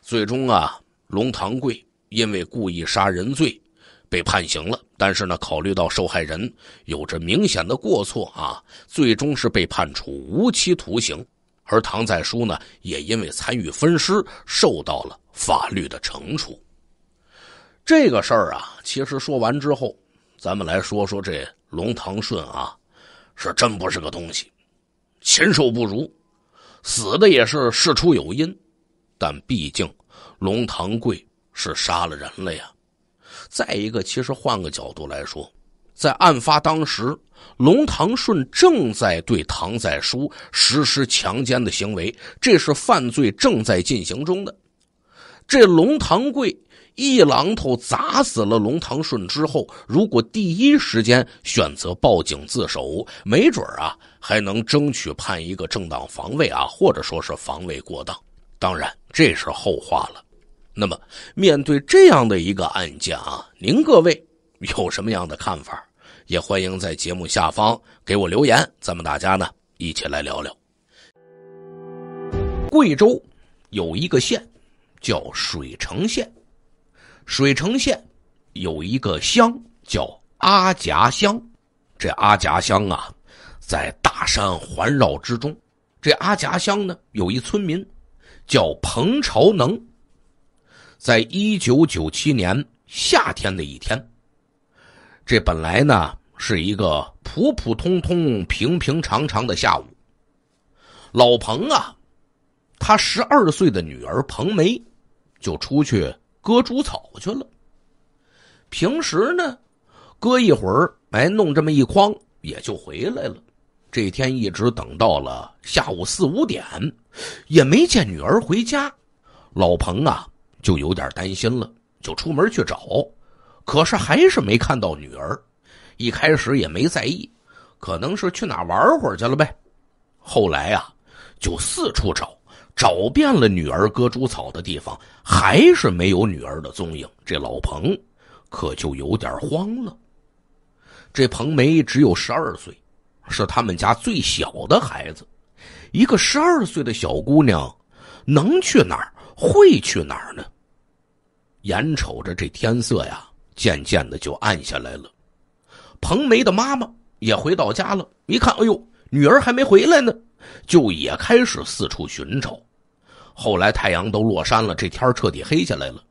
最终啊，龙堂贵因为故意杀人罪被判刑了，但是呢，考虑到受害人有着明显的过错啊，最终是被判处无期徒刑。而唐再书呢，也因为参与分尸，受到了法律的惩处。这个事儿啊，其实说完之后，咱们来说说这龙堂顺啊。是真不是个东西，禽兽不如，死的也是事出有因，但毕竟龙堂贵是杀了人了呀。再一个，其实换个角度来说，在案发当时，龙堂顺正在对唐再书实施强奸的行为，这是犯罪正在进行中的。这龙堂贵。一榔头砸死了龙堂顺之后，如果第一时间选择报警自首，没准啊还能争取判一个正当防卫啊，或者说是防卫过当。当然这是后话了。那么面对这样的一个案件啊，您各位有什么样的看法？也欢迎在节目下方给我留言，咱们大家呢一起来聊聊。贵州有一个县叫水城县。水城县有一个乡叫阿夹乡，这阿夹乡啊，在大山环绕之中。这阿夹乡呢，有一村民叫彭朝能。在一九九七年夏天的一天，这本来呢是一个普普通通、平平常常的下午。老彭啊，他十二岁的女儿彭梅就出去。割猪草去了。平时呢，割一会儿，哎，弄这么一筐，也就回来了。这天一直等到了下午四五点，也没见女儿回家。老彭啊，就有点担心了，就出门去找，可是还是没看到女儿。一开始也没在意，可能是去哪玩会儿去了呗。后来啊，就四处找。找遍了女儿割猪草的地方，还是没有女儿的踪影。这老彭可就有点慌了。这彭梅只有十二岁，是他们家最小的孩子。一个十二岁的小姑娘，能去哪儿？会去哪儿呢？眼瞅着这天色呀，渐渐的就暗下来了。彭梅的妈妈也回到家了，一看，哎呦，女儿还没回来呢。就也开始四处寻找，后来太阳都落山了，这天彻底黑下来了。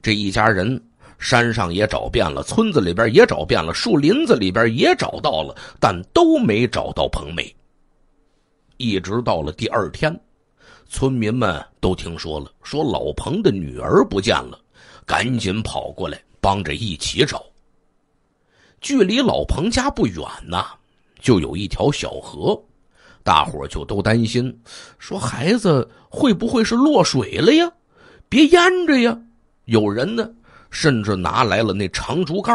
这一家人山上也找遍了，村子里边也找遍了，树林子里边也找到了，但都没找到彭梅。一直到了第二天，村民们都听说了，说老彭的女儿不见了，赶紧跑过来帮着一起找。距离老彭家不远呐，就有一条小河。大伙就都担心，说孩子会不会是落水了呀？别淹着呀！有人呢，甚至拿来了那长竹竿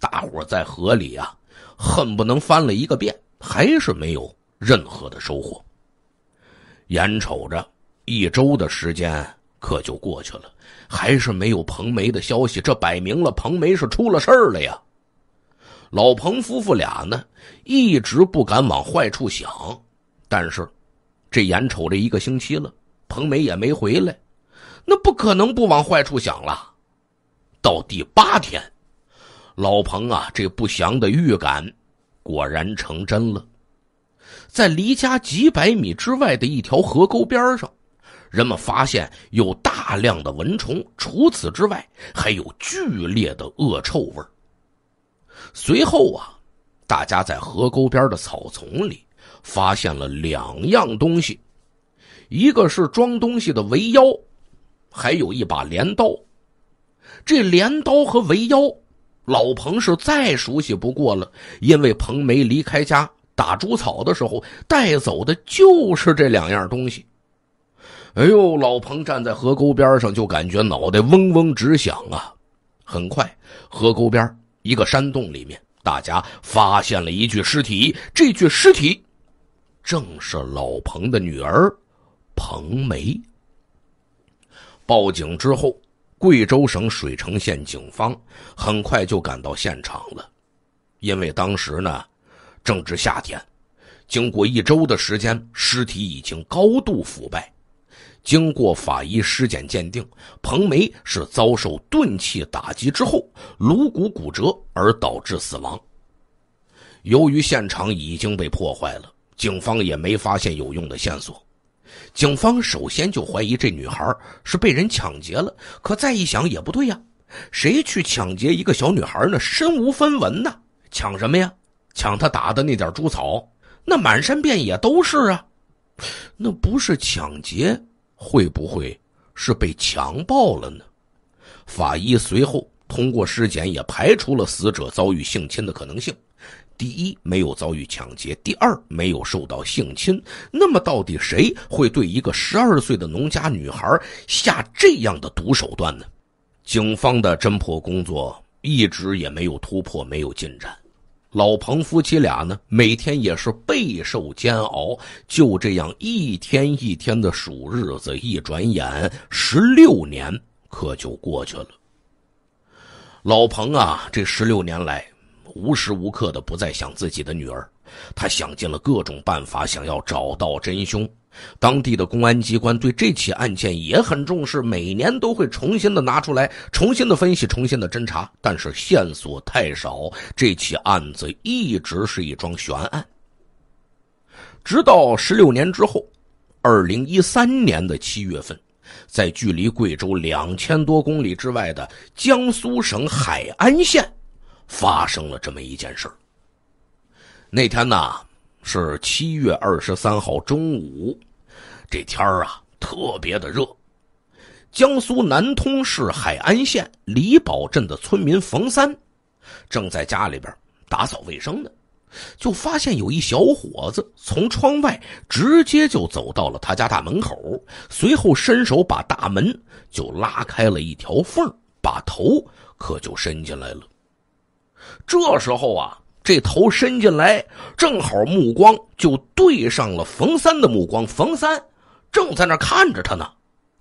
大伙在河里啊，恨不能翻了一个遍，还是没有任何的收获。眼瞅着一周的时间可就过去了，还是没有彭梅的消息，这摆明了彭梅是出了事儿了呀！老彭夫妇俩呢，一直不敢往坏处想。但是，这眼瞅着一个星期了，彭梅也没回来，那不可能不往坏处想了。到第八天，老彭啊，这不祥的预感果然成真了。在离家几百米之外的一条河沟边上，人们发现有大量的蚊虫，除此之外，还有剧烈的恶臭味随后啊，大家在河沟边的草丛里。发现了两样东西，一个是装东西的围腰，还有一把镰刀。这镰刀和围腰，老彭是再熟悉不过了，因为彭梅离开家打猪草的时候带走的就是这两样东西。哎呦，老彭站在河沟边上就感觉脑袋嗡嗡直响啊！很快，河沟边一个山洞里面，大家发现了一具尸体，这具尸体。正是老彭的女儿彭梅。报警之后，贵州省水城县警方很快就赶到现场了。因为当时呢，正值夏天，经过一周的时间，尸体已经高度腐败。经过法医尸检鉴定，彭梅是遭受钝器打击之后，颅骨骨折而导致死亡。由于现场已经被破坏了，警方也没发现有用的线索。警方首先就怀疑这女孩是被人抢劫了，可再一想也不对呀，谁去抢劫一个小女孩呢？身无分文呢？抢什么呀？抢她打的那点猪草？那满山遍野都是啊！那不是抢劫？会不会是被强暴了呢？法医随后通过尸检也排除了死者遭遇性侵的可能性。第一，没有遭遇抢劫；第二，没有受到性侵。那么，到底谁会对一个十二岁的农家女孩下这样的毒手段呢？警方的侦破工作一直也没有突破，没有进展。老彭夫妻俩呢，每天也是备受煎熬，就这样一天一天的数日子，一转眼十六年可就过去了。老彭啊，这十六年来，无时无刻的不在想自己的女儿，他想尽了各种办法，想要找到真凶。当地的公安机关对这起案件也很重视，每年都会重新的拿出来，重新的分析，重新的侦查。但是线索太少，这起案子一直是一桩悬案。直到十六年之后，二零一三年的七月份，在距离贵州两千多公里之外的江苏省海安县，发生了这么一件事那天呢，是七月二十三号中午。这天儿啊，特别的热。江苏南通市海安县李堡镇的村民冯三，正在家里边打扫卫生呢，就发现有一小伙子从窗外直接就走到了他家大门口，随后伸手把大门就拉开了一条缝，把头可就伸进来了。这时候啊，这头伸进来，正好目光就对上了冯三的目光，冯三。正在那看着他呢，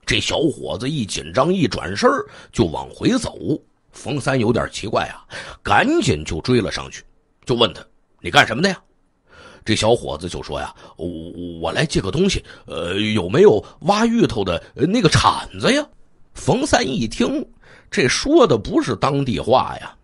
这小伙子一紧张，一转身就往回走。冯三有点奇怪啊，赶紧就追了上去，就问他：“你干什么的呀？”这小伙子就说：“呀，我我来借个东西，呃，有没有挖芋头的那个铲子呀？”冯三一听，这说的不是当地话呀，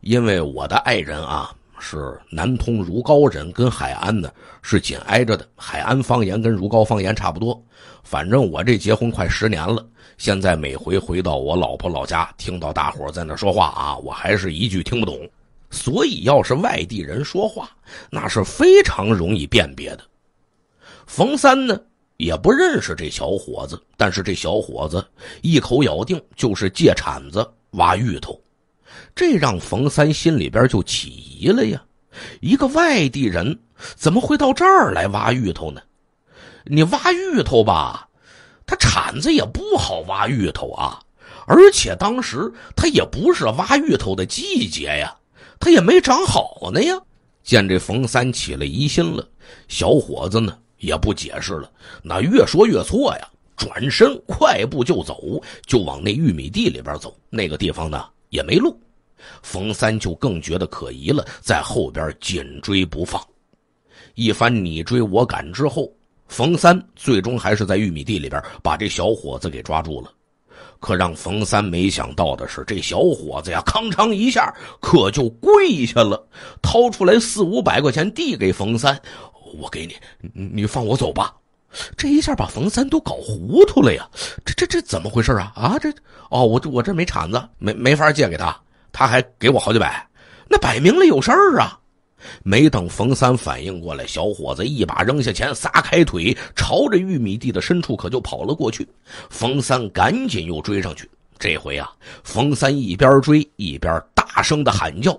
因为我的爱人啊。是南通如皋人，跟海安呢是紧挨着的。海安方言跟如皋方言差不多。反正我这结婚快十年了，现在每回回到我老婆老家，听到大伙在那说话啊，我还是一句听不懂。所以要是外地人说话，那是非常容易辨别的。冯三呢也不认识这小伙子，但是这小伙子一口咬定就是借铲子挖芋头。这让冯三心里边就起疑了呀！一个外地人怎么会到这儿来挖芋头呢？你挖芋头吧，他铲子也不好挖芋头啊，而且当时他也不是挖芋头的季节呀，他也没长好呢呀。见这冯三起了疑心了，小伙子呢也不解释了，那越说越错呀，转身快步就走，就往那玉米地里边走。那个地方呢也没路。冯三就更觉得可疑了，在后边紧追不放。一番你追我赶之后，冯三最终还是在玉米地里边把这小伙子给抓住了。可让冯三没想到的是，这小伙子呀，吭哧一下可就跪下了，掏出来四五百块钱递给冯三：“我给你，你放我走吧。”这一下把冯三都搞糊涂了呀！这这这怎么回事啊？啊，这哦，我这我这没铲子，没没法借给他。他还给我好几百，那摆明了有事儿啊！没等冯三反应过来，小伙子一把扔下钱，撒开腿，朝着玉米地的深处可就跑了过去。冯三赶紧又追上去，这回啊，冯三一边追一边大声的喊叫。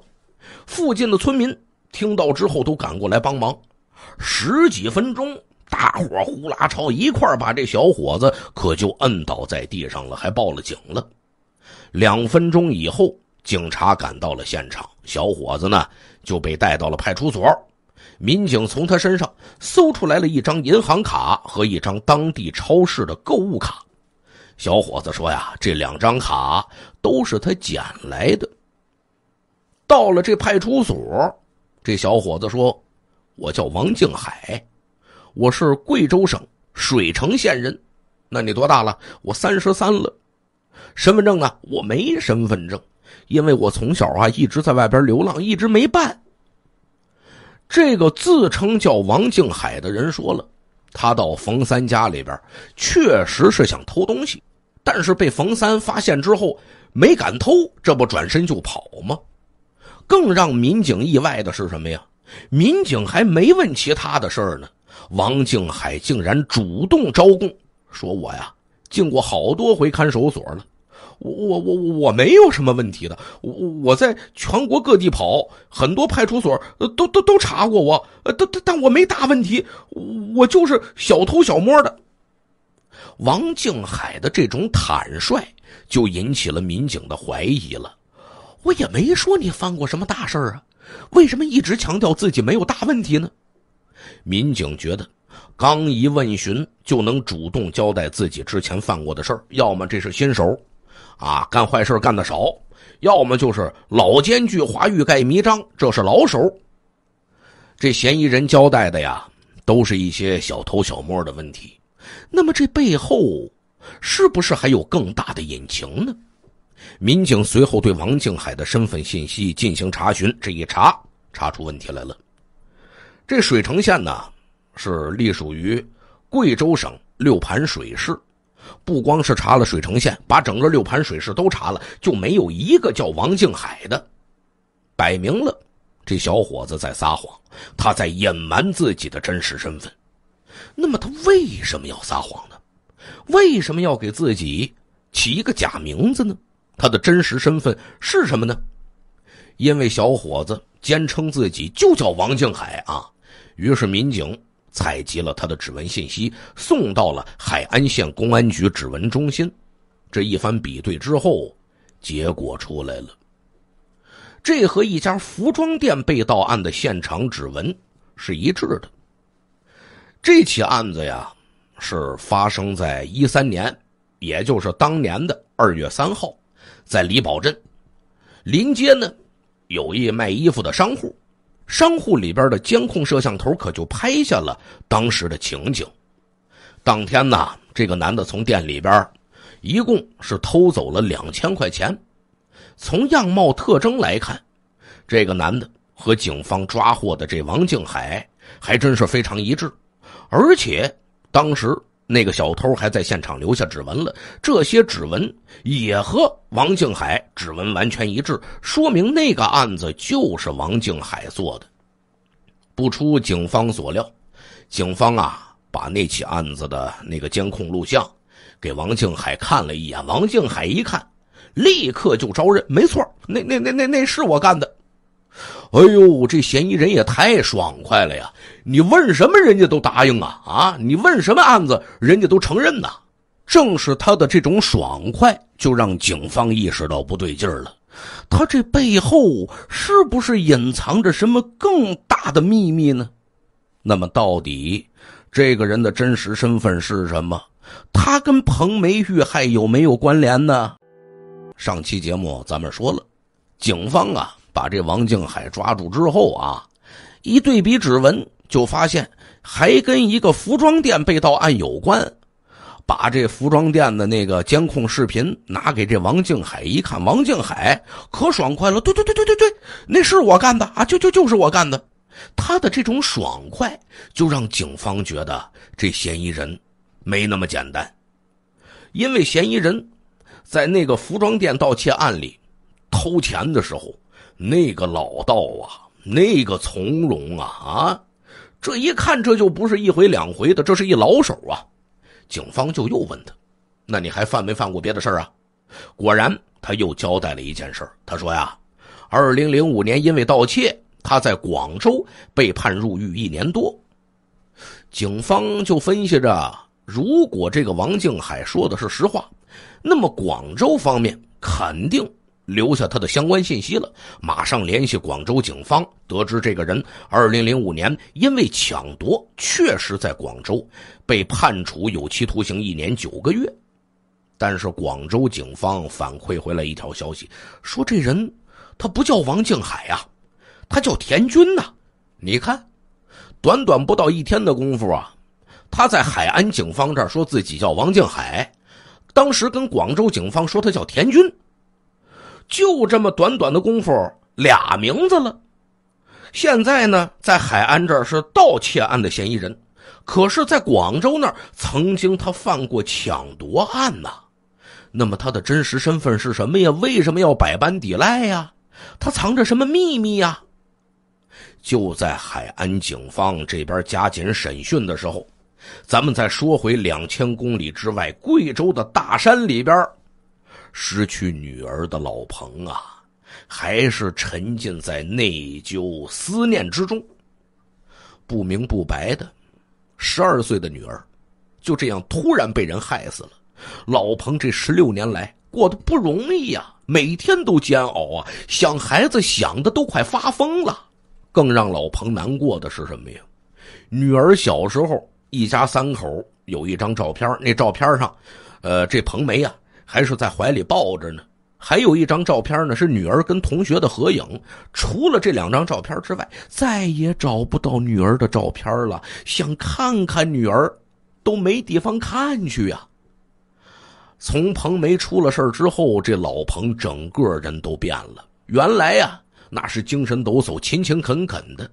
附近的村民听到之后都赶过来帮忙。十几分钟，大伙呼啦朝一块把这小伙子可就摁倒在地上了，还报了警了。两分钟以后。警察赶到了现场，小伙子呢就被带到了派出所。民警从他身上搜出来了一张银行卡和一张当地超市的购物卡。小伙子说：“呀，这两张卡都是他捡来的。”到了这派出所，这小伙子说：“我叫王静海，我是贵州省水城县人。那你多大了？我三十三了。身份证呢？我没身份证，因为我从小啊一直在外边流浪，一直没办。这个自称叫王静海的人说了，他到冯三家里边，确实是想偷东西，但是被冯三发现之后没敢偷，这不转身就跑吗？更让民警意外的是什么呀？民警还没问其他的事儿呢，王静海竟然主动招供，说我呀进过好多回看守所了。我我我我没有什么问题的，我我在全国各地跑，很多派出所都都都查过我，呃，但但但我没大问题，我就是小偷小摸的。王静海的这种坦率，就引起了民警的怀疑了。我也没说你犯过什么大事啊，为什么一直强调自己没有大问题呢？民警觉得，刚一问询就能主动交代自己之前犯过的事儿，要么这是新手。啊，干坏事干的少，要么就是老奸巨猾、欲盖弥彰，这是老手。这嫌疑人交代的呀，都是一些小偷小摸的问题。那么这背后是不是还有更大的隐情呢？民警随后对王静海的身份信息进行查询，这一查查出问题来了。这水城县呢，是隶属于贵州省六盘水市。不光是查了水城县，把整个六盘水市都查了，就没有一个叫王静海的。摆明了，这小伙子在撒谎，他在隐瞒自己的真实身份。那么他为什么要撒谎呢？为什么要给自己起一个假名字呢？他的真实身份是什么呢？因为小伙子坚称自己就叫王静海啊，于是民警。采集了他的指纹信息，送到了海安县公安局指纹中心。这一番比对之后，结果出来了。这和一家服装店被盗案的现场指纹是一致的。这起案子呀，是发生在一三年，也就是当年的二月三号，在李堡镇临街呢，有一卖衣服的商户。商户里边的监控摄像头可就拍下了当时的情景。当天呢，这个男的从店里边一共是偷走了两千块钱。从样貌特征来看，这个男的和警方抓获的这王静海还真是非常一致。而且当时那个小偷还在现场留下指纹了，这些指纹也和王静海指纹完全一致，说明那个案子就是王静海做的。不出警方所料，警方啊把那起案子的那个监控录像给王静海看了一眼。王静海一看，立刻就招认，没错，那那那那那是我干的。哎呦，这嫌疑人也太爽快了呀！你问什么人家都答应啊啊！你问什么案子人家都承认呐。正是他的这种爽快，就让警方意识到不对劲儿了。他这背后是不是隐藏着什么更大的秘密呢？那么，到底这个人的真实身份是什么？他跟彭梅遇害有没有关联呢？上期节目咱们说了，警方啊把这王静海抓住之后啊，一对比指纹，就发现还跟一个服装店被盗案有关。把这服装店的那个监控视频拿给这王静海一看，王静海可爽快了。对对对对对对，那是我干的啊，就就就是我干的。他的这种爽快，就让警方觉得这嫌疑人没那么简单。因为嫌疑人在那个服装店盗窃案里偷钱的时候，那个老道啊，那个从容啊啊，这一看这就不是一回两回的，这是一老手啊。警方就又问他：“那你还犯没犯过别的事啊？”果然，他又交代了一件事他说：“呀，二零零五年因为盗窃，他在广州被判入狱一年多。”警方就分析着，如果这个王静海说的是实话，那么广州方面肯定。留下他的相关信息了，马上联系广州警方，得知这个人二零零五年因为抢夺，确实在广州被判处有期徒刑一年九个月。但是广州警方反馈回来一条消息，说这人他不叫王静海呀，他叫田军呐。你看，短短不到一天的功夫啊，他在海安警方这儿说自己叫王静海，当时跟广州警方说他叫田军，就这么短短的功夫，俩名字了。现在呢，在海安这是盗窃案的嫌疑人，可是，在广州那儿曾经他犯过抢夺案呐。那么他的真实身份是什么呀？为什么要百般抵赖呀？他藏着什么秘密呀？就在海安警方这边加紧审讯的时候，咱们再说回两千公里之外贵州的大山里边，失去女儿的老彭啊，还是沉浸在内疚思念之中。不明不白的，十二岁的女儿，就这样突然被人害死了。老彭这十六年来过得不容易呀，每天都煎熬啊，想孩子想的都快发疯了。更让老彭难过的是什么呀？女儿小时候，一家三口有一张照片，那照片上，呃，这彭梅呀还是在怀里抱着呢。还有一张照片呢，是女儿跟同学的合影。除了这两张照片之外，再也找不到女儿的照片了。想看看女儿，都没地方看去呀。从彭梅出了事之后，这老彭整个人都变了。原来呀。那是精神抖擞、勤勤恳恳的，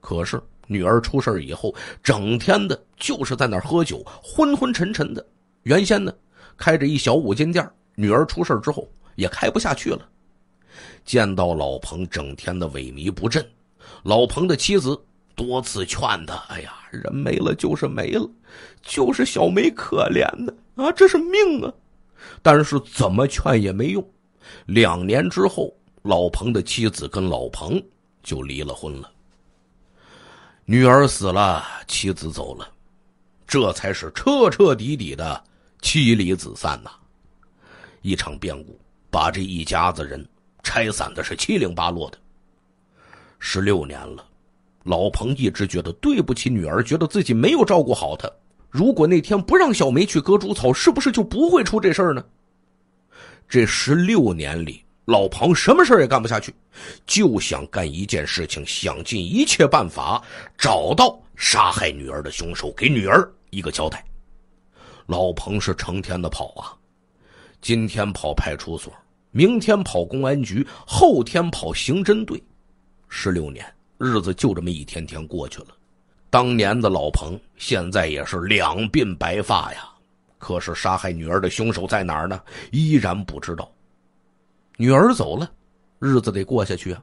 可是女儿出事以后，整天的就是在那儿喝酒，昏昏沉沉的。原先呢，开着一小五金店，女儿出事之后也开不下去了。见到老彭整天的萎靡不振，老彭的妻子多次劝他：“哎呀，人没了就是没了，就是小梅可怜的啊，这是命啊！”但是怎么劝也没用。两年之后。老彭的妻子跟老彭就离了婚了。女儿死了，妻子走了，这才是彻彻底底的妻离子散呐！一场变故把这一家子人拆散的是七零八落的。十六年了，老彭一直觉得对不起女儿，觉得自己没有照顾好她。如果那天不让小梅去割猪草，是不是就不会出这事儿呢？这十六年里。老彭什么事也干不下去，就想干一件事情，想尽一切办法找到杀害女儿的凶手，给女儿一个交代。老彭是成天的跑啊，今天跑派出所，明天跑公安局，后天跑刑侦队，十六年日子就这么一天天过去了。当年的老彭现在也是两鬓白发呀，可是杀害女儿的凶手在哪儿呢？依然不知道。女儿走了，日子得过下去啊，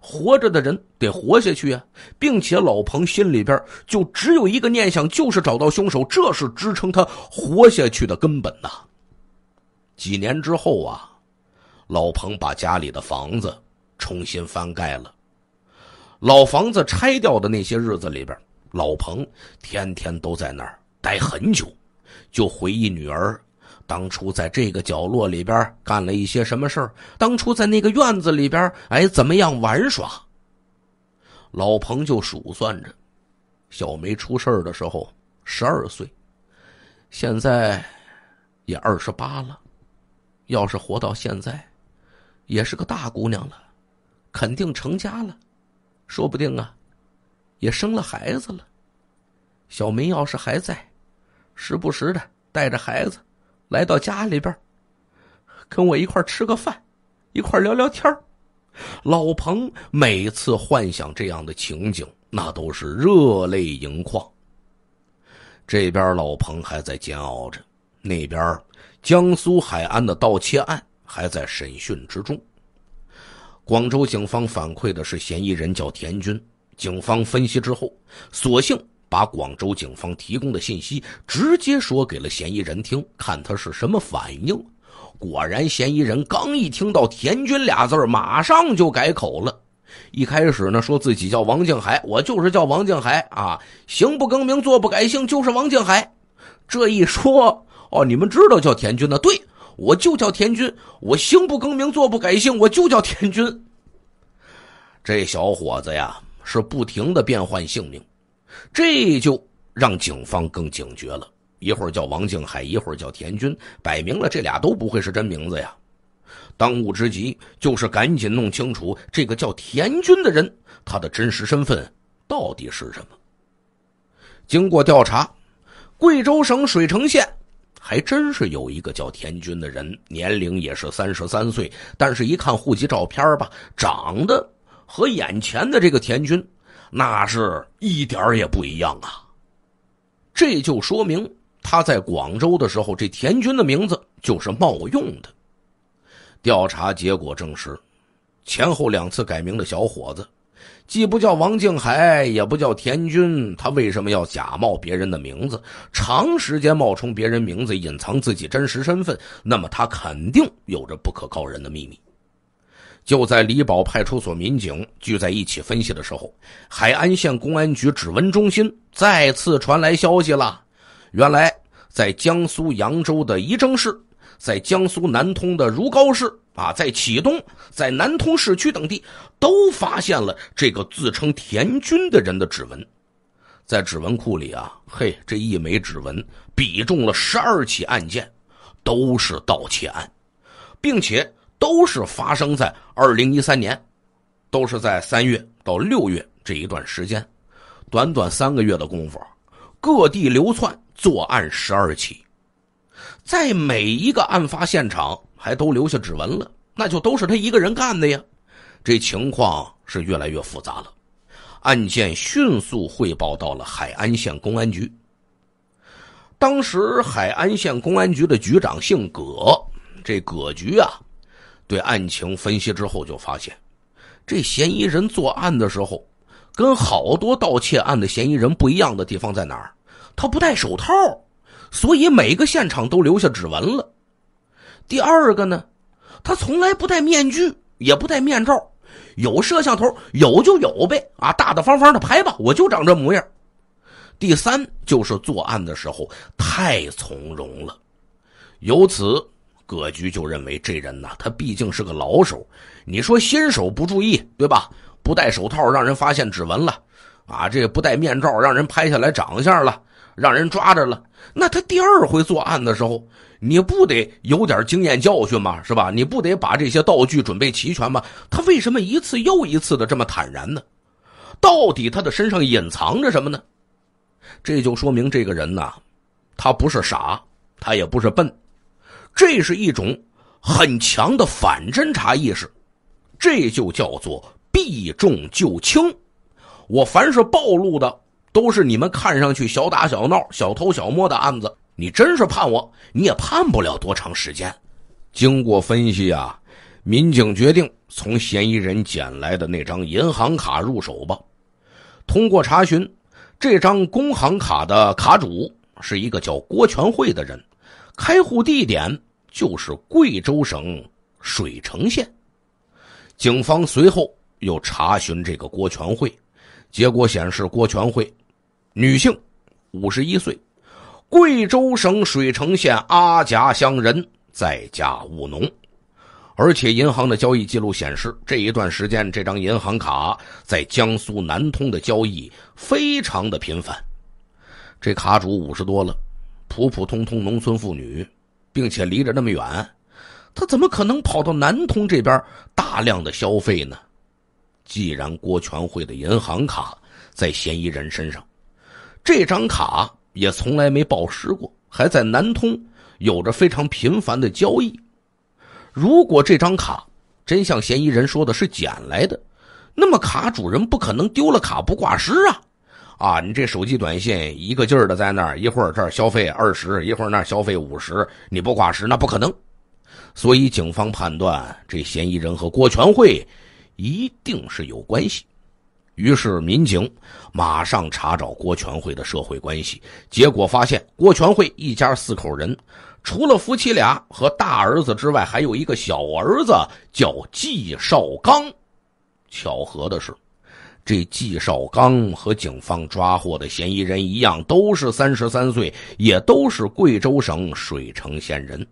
活着的人得活下去啊，并且老彭心里边就只有一个念想，就是找到凶手，这是支撑他活下去的根本呐。几年之后啊，老彭把家里的房子重新翻盖了，老房子拆掉的那些日子里边，老彭天天都在那儿待很久，就回忆女儿。当初在这个角落里边干了一些什么事？当初在那个院子里边，哎，怎么样玩耍？老彭就数算着，小梅出事的时候十二岁，现在也二十八了，要是活到现在，也是个大姑娘了，肯定成家了，说不定啊，也生了孩子了。小梅要是还在，时不时的带着孩子。来到家里边，跟我一块吃个饭，一块聊聊天老彭每次幻想这样的情景，那都是热泪盈眶。这边老彭还在煎熬着，那边江苏海安的盗窃案还在审讯之中。广州警方反馈的是嫌疑人叫田军，警方分析之后，索性。把广州警方提供的信息直接说给了嫌疑人听，看他是什么反应。果然，嫌疑人刚一听到“田军”俩字马上就改口了。一开始呢，说自己叫王静海，我就是叫王静海啊，行不更名，坐不改姓，就是王静海。这一说，哦，你们知道叫田军的？对，我就叫田军，我行不更名，坐不改姓，我就叫田军。这小伙子呀，是不停的变换姓名。这就让警方更警觉了。一会儿叫王静海，一会儿叫田军，摆明了这俩都不会是真名字呀。当务之急就是赶紧弄清楚这个叫田军的人，他的真实身份到底是什么。经过调查，贵州省水城县还真是有一个叫田军的人，年龄也是三十三岁，但是一看户籍照片吧，长得和眼前的这个田军那是一点也不一样啊。这就说明他在广州的时候，这田军的名字就是冒用的。调查结果证实，前后两次改名的小伙子，既不叫王静海，也不叫田军，他为什么要假冒别人的名字，长时间冒充别人名字，隐藏自己真实身份？那么他肯定有着不可告人的秘密。就在李堡派出所民警聚在一起分析的时候，海安县公安局指纹中心再次传来消息了。原来，在江苏扬州的仪征市。在江苏南通的如皋市啊，在启东、在南通市区等地，都发现了这个自称田军的人的指纹。在指纹库里啊，嘿，这一枚指纹比中了十二起案件，都是盗窃案，并且都是发生在二零一三年，都是在三月到六月这一段时间，短短三个月的功夫，各地流窜作案十二起。在每一个案发现场还都留下指纹了，那就都是他一个人干的呀。这情况是越来越复杂了。案件迅速汇报到了海安县公安局。当时海安县公安局的局长姓葛，这葛局啊，对案情分析之后就发现，这嫌疑人作案的时候，跟好多盗窃案的嫌疑人不一样的地方在哪儿？他不戴手套。所以每个现场都留下指纹了。第二个呢，他从来不戴面具，也不戴面罩，有摄像头有就有呗，啊，大大方方的拍吧，我就长这模样。第三就是作案的时候太从容了，由此葛局就认为这人呢，他毕竟是个老手，你说新手不注意对吧？不戴手套让人发现指纹了，啊，这不戴面罩让人拍下来长相了。让人抓着了，那他第二回作案的时候，你不得有点经验教训吗？是吧？你不得把这些道具准备齐全吗？他为什么一次又一次的这么坦然呢？到底他的身上隐藏着什么呢？这就说明这个人呐，他不是傻，他也不是笨，这是一种很强的反侦查意识，这就叫做避重就轻。我凡是暴露的。都是你们看上去小打小闹、小偷小摸的案子，你真是判我，你也判不了多长时间。经过分析啊，民警决定从嫌疑人捡来的那张银行卡入手吧。通过查询，这张工行卡的卡主是一个叫郭全会的人，开户地点就是贵州省水城县。警方随后又查询这个郭全慧，结果显示郭全慧。女性，五十一岁，贵州省水城县阿夹乡人，在家务农，而且银行的交易记录显示，这一段时间这张银行卡在江苏南通的交易非常的频繁。这卡主五十多了，普普通通农村妇女，并且离着那么远，他怎么可能跑到南通这边大量的消费呢？既然郭全会的银行卡在嫌疑人身上。这张卡也从来没报失过，还在南通有着非常频繁的交易。如果这张卡真像嫌疑人说的是捡来的，那么卡主人不可能丢了卡不挂失啊！啊，你这手机短信一个劲儿的在那儿，一会儿这儿消费二十，一会儿那儿消费五十，你不挂失那不可能。所以警方判断这嫌疑人和郭全慧一定是有关系。于是，民警马上查找郭全会的社会关系，结果发现郭全会一家四口人，除了夫妻俩和大儿子之外，还有一个小儿子叫季少刚。巧合的是，这季少刚和警方抓获的嫌疑人一样，都是三十三岁，也都是贵州省水城县人。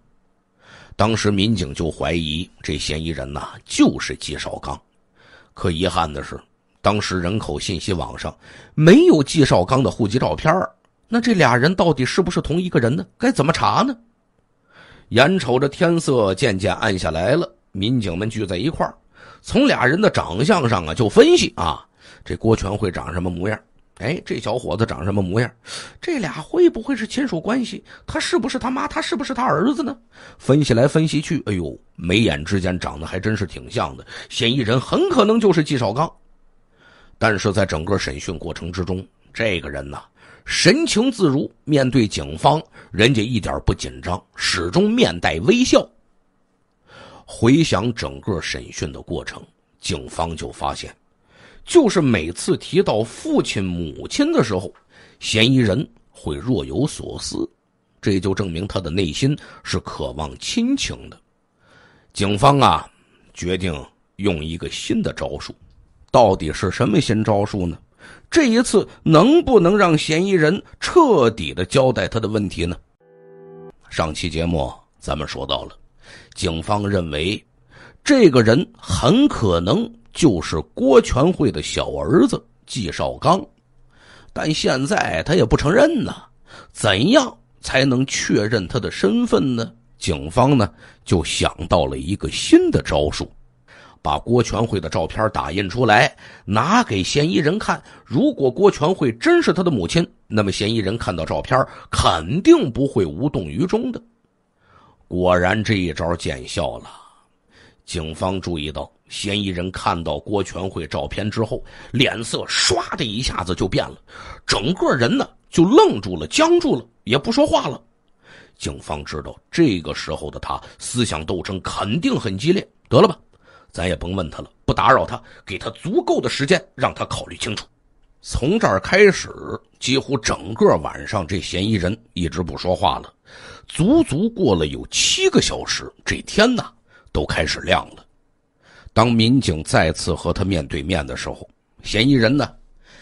当时，民警就怀疑这嫌疑人呐就是季少刚。可遗憾的是。当时人口信息网上没有季少刚的户籍照片那这俩人到底是不是同一个人呢？该怎么查呢？眼瞅着天色渐渐暗下来了，民警们聚在一块从俩人的长相上啊就分析啊，这郭全会长什么模样哎，这小伙子长什么模样？这俩会不会是亲属关系？他是不是他妈？他是不是他儿子呢？分析来分析去，哎呦，眉眼之间长得还真是挺像的。嫌疑人很可能就是纪少刚。但是在整个审讯过程之中，这个人呐，神情自如，面对警方，人家一点不紧张，始终面带微笑。回想整个审讯的过程，警方就发现。就是每次提到父亲、母亲的时候，嫌疑人会若有所思，这就证明他的内心是渴望亲情的。警方啊，决定用一个新的招数，到底是什么新招数呢？这一次能不能让嫌疑人彻底的交代他的问题呢？上期节目咱们说到了，警方认为这个人很可能。就是郭全慧的小儿子纪少刚，但现在他也不承认呢。怎样才能确认他的身份呢？警方呢就想到了一个新的招数，把郭全会的照片打印出来，拿给嫌疑人看。如果郭全会真是他的母亲，那么嫌疑人看到照片肯定不会无动于衷的。果然，这一招见效了。警方注意到。嫌疑人看到郭全会照片之后，脸色唰的一下子就变了，整个人呢就愣住了、僵住了，也不说话了。警方知道这个时候的他思想斗争肯定很激烈。得了吧，咱也甭问他了，不打扰他，给他足够的时间让他考虑清楚。从这儿开始，几乎整个晚上，这嫌疑人一直不说话了，足足过了有七个小时，这天呐都开始亮了。当民警再次和他面对面的时候，嫌疑人呢，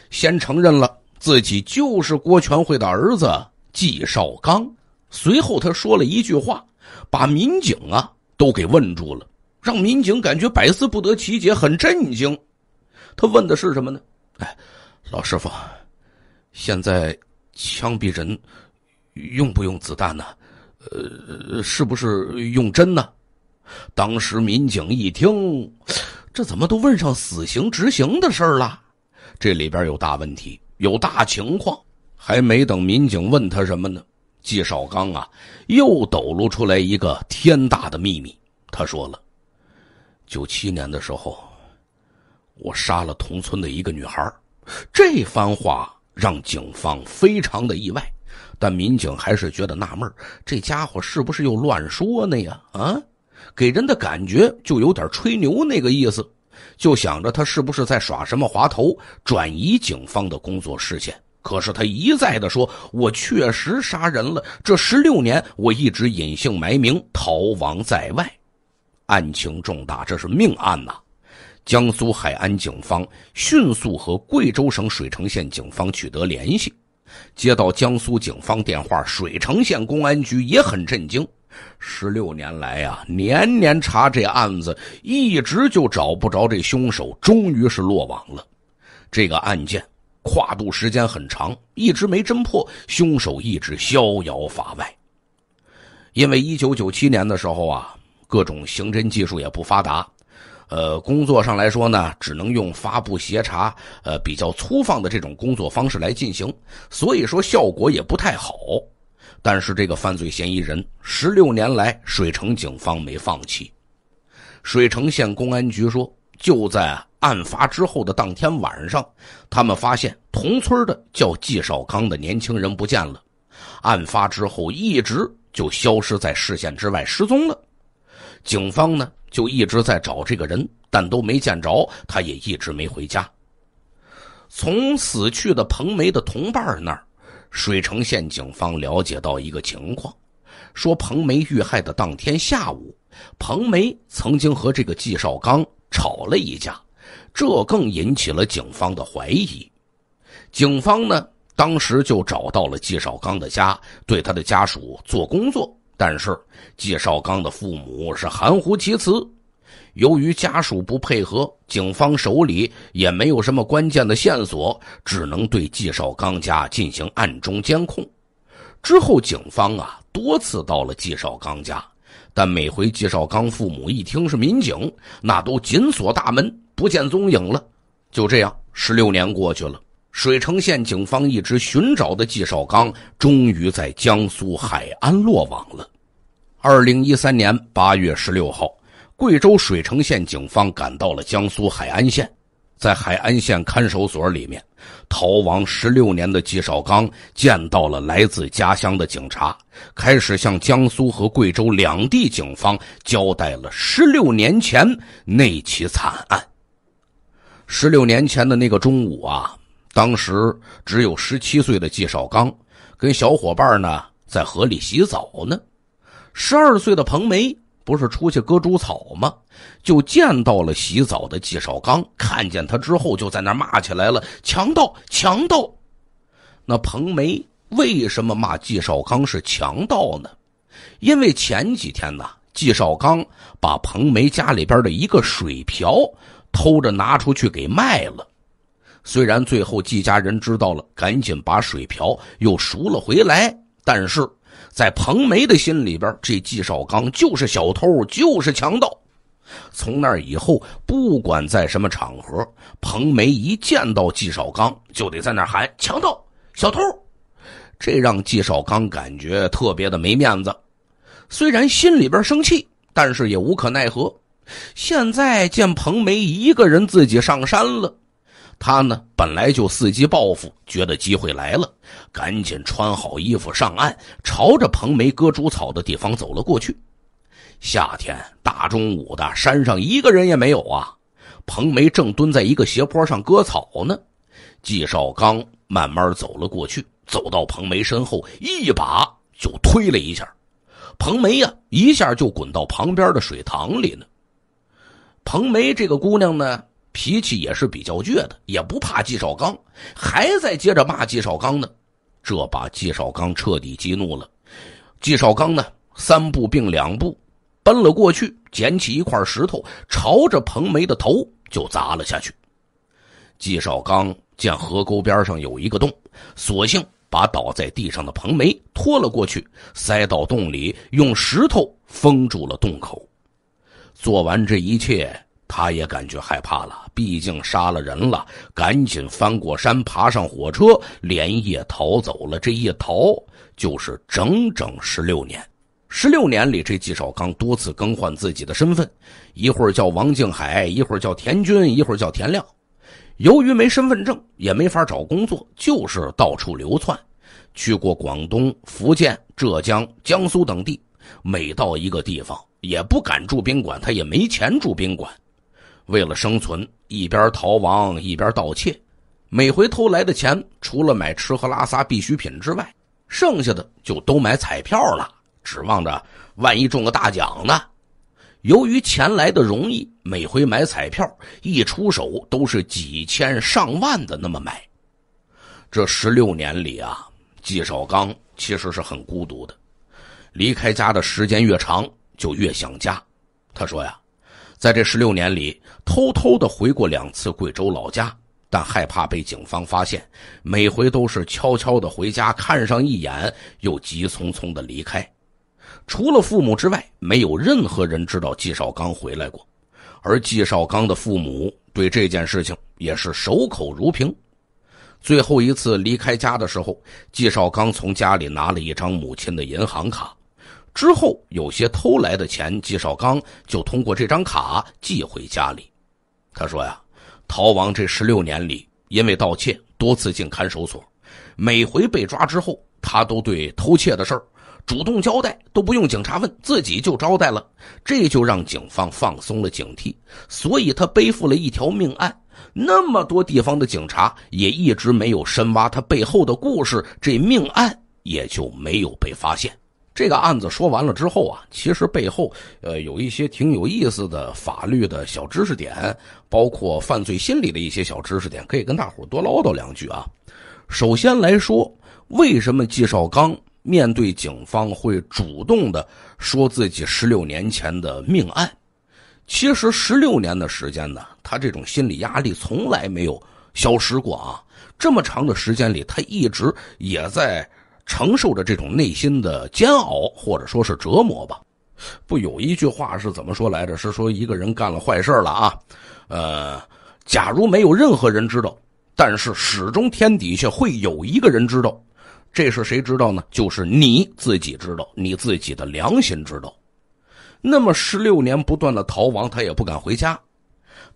先承认了自己就是郭全慧的儿子纪少刚。随后他说了一句话，把民警啊都给问住了，让民警感觉百思不得其解，很震惊。他问的是什么呢？哎，老师傅，现在枪毙人用不用子弹呢？呃，是不是用针呢？当时民警一听，这怎么都问上死刑执行的事儿了？这里边有大问题，有大情况。还没等民警问他什么呢，纪少刚啊，又抖露出来一个天大的秘密。他说了，九七年的时候，我杀了同村的一个女孩。这番话让警方非常的意外，但民警还是觉得纳闷这家伙是不是又乱说呢呀？啊？给人的感觉就有点吹牛那个意思，就想着他是不是在耍什么滑头，转移警方的工作视线。可是他一再的说：“我确实杀人了，这十六年我一直隐姓埋名，逃亡在外。”案情重大，这是命案呐！江苏海安警方迅速和贵州省水城县警方取得联系，接到江苏警方电话，水城县公安局也很震惊。十六年来呀，年年查这案子，一直就找不着这凶手，终于是落网了。这个案件跨度时间很长，一直没侦破，凶手一直逍遥法外。因为一九九七年的时候啊，各种刑侦技术也不发达，呃，工作上来说呢，只能用发布协查，呃，比较粗放的这种工作方式来进行，所以说效果也不太好。但是这个犯罪嫌疑人十六年来，水城警方没放弃。水城县公安局说，就在案发之后的当天晚上，他们发现同村的叫纪少刚的年轻人不见了。案发之后，一直就消失在视线之外，失踪了。警方呢，就一直在找这个人，但都没见着，他也一直没回家。从死去的彭梅的同伴那儿。水城县警方了解到一个情况，说彭梅遇害的当天下午，彭梅曾经和这个纪少刚吵了一架，这更引起了警方的怀疑。警方呢，当时就找到了纪少刚的家，对他的家属做工作，但是纪少刚的父母是含糊其辞。由于家属不配合，警方手里也没有什么关键的线索，只能对纪少刚家进行暗中监控。之后，警方啊多次到了纪少刚家，但每回纪少刚父母一听是民警，那都紧锁大门，不见踪影了。就这样，十六年过去了，水城县警方一直寻找的纪绍刚，终于在江苏海安落网了。二零一三年八月十六号，贵州水城县警方赶到了江苏海安县，在海安县看守所里面，逃亡十六年的纪绍刚见到了来自家乡的警察，开始向江苏和贵州两地警方交代了十六年前那起惨案。十六年前的那个中午啊。当时只有十七岁的纪绍刚，跟小伙伴呢在河里洗澡呢。十二岁的彭梅不是出去割猪草吗？就见到了洗澡的纪绍刚，看见他之后就在那骂起来了：“强盗，强盗！”那彭梅为什么骂纪绍刚是强盗呢？因为前几天呢，纪绍刚把彭梅家里边的一个水瓢偷着拿出去给卖了。虽然最后纪家人知道了，赶紧把水瓢又赎了回来，但是在彭梅的心里边，这纪绍刚就是小偷，就是强盗。从那以后，不管在什么场合，彭梅一见到纪绍刚，就得在那喊“强盗、小偷”，这让纪绍刚感觉特别的没面子。虽然心里边生气，但是也无可奈何。现在见彭梅一个人自己上山了。他呢，本来就伺机报复，觉得机会来了，赶紧穿好衣服上岸，朝着彭梅割猪草的地方走了过去。夏天大中午的，山上一个人也没有啊。彭梅正蹲在一个斜坡上割草呢。纪绍刚慢慢走了过去，走到彭梅身后，一把就推了一下，彭梅呀，一下就滚到旁边的水塘里呢。彭梅这个姑娘呢？脾气也是比较倔的，也不怕纪绍刚，还在接着骂纪绍刚呢。这把纪绍刚彻底激怒了。纪绍刚呢，三步并两步，奔了过去，捡起一块石头，朝着彭梅的头就砸了下去。纪绍刚见河沟边上有一个洞，索性把倒在地上的彭梅拖了过去，塞到洞里，用石头封住了洞口。做完这一切。他也感觉害怕了，毕竟杀了人了，赶紧翻过山，爬上火车，连夜逃走了。这一逃就是整整十六年。十六年里，这纪绍刚多次更换自己的身份，一会儿叫王静海，一会儿叫田军，一会儿叫田亮。由于没身份证，也没法找工作，就是到处流窜，去过广东、福建、浙江、江苏等地。每到一个地方，也不敢住宾馆，他也没钱住宾馆。为了生存，一边逃亡一边盗窃，每回偷来的钱，除了买吃喝拉撒必需品之外，剩下的就都买彩票了，指望着万一中个大奖呢。由于钱来的容易，每回买彩票一出手都是几千上万的那么买。这十六年里啊，纪绍刚其实是很孤独的，离开家的时间越长，就越想家。他说呀。在这十六年里，偷偷的回过两次贵州老家，但害怕被警方发现，每回都是悄悄的回家看上一眼，又急匆匆的离开。除了父母之外，没有任何人知道纪绍刚回来过。而纪绍刚的父母对这件事情也是守口如瓶。最后一次离开家的时候，纪绍刚从家里拿了一张母亲的银行卡。之后有些偷来的钱，纪绍刚就通过这张卡寄回家里。他说呀，逃亡这十六年里，因为盗窃多次进看守所，每回被抓之后，他都对偷窃的事儿主动交代，都不用警察问，自己就招待了。这就让警方放松了警惕，所以他背负了一条命案。那么多地方的警察也一直没有深挖他背后的故事，这命案也就没有被发现。这个案子说完了之后啊，其实背后呃有一些挺有意思的法律的小知识点，包括犯罪心理的一些小知识点，可以跟大伙多唠叨两句啊。首先来说，为什么纪绍刚面对警方会主动的说自己十六年前的命案？其实十六年的时间呢，他这种心理压力从来没有消失过啊。这么长的时间里，他一直也在。承受着这种内心的煎熬，或者说是折磨吧。不有一句话是怎么说来着？是说一个人干了坏事了啊，呃，假如没有任何人知道，但是始终天底下会有一个人知道，这是谁知道呢？就是你自己知道，你自己的良心知道。那么十六年不断的逃亡，他也不敢回家。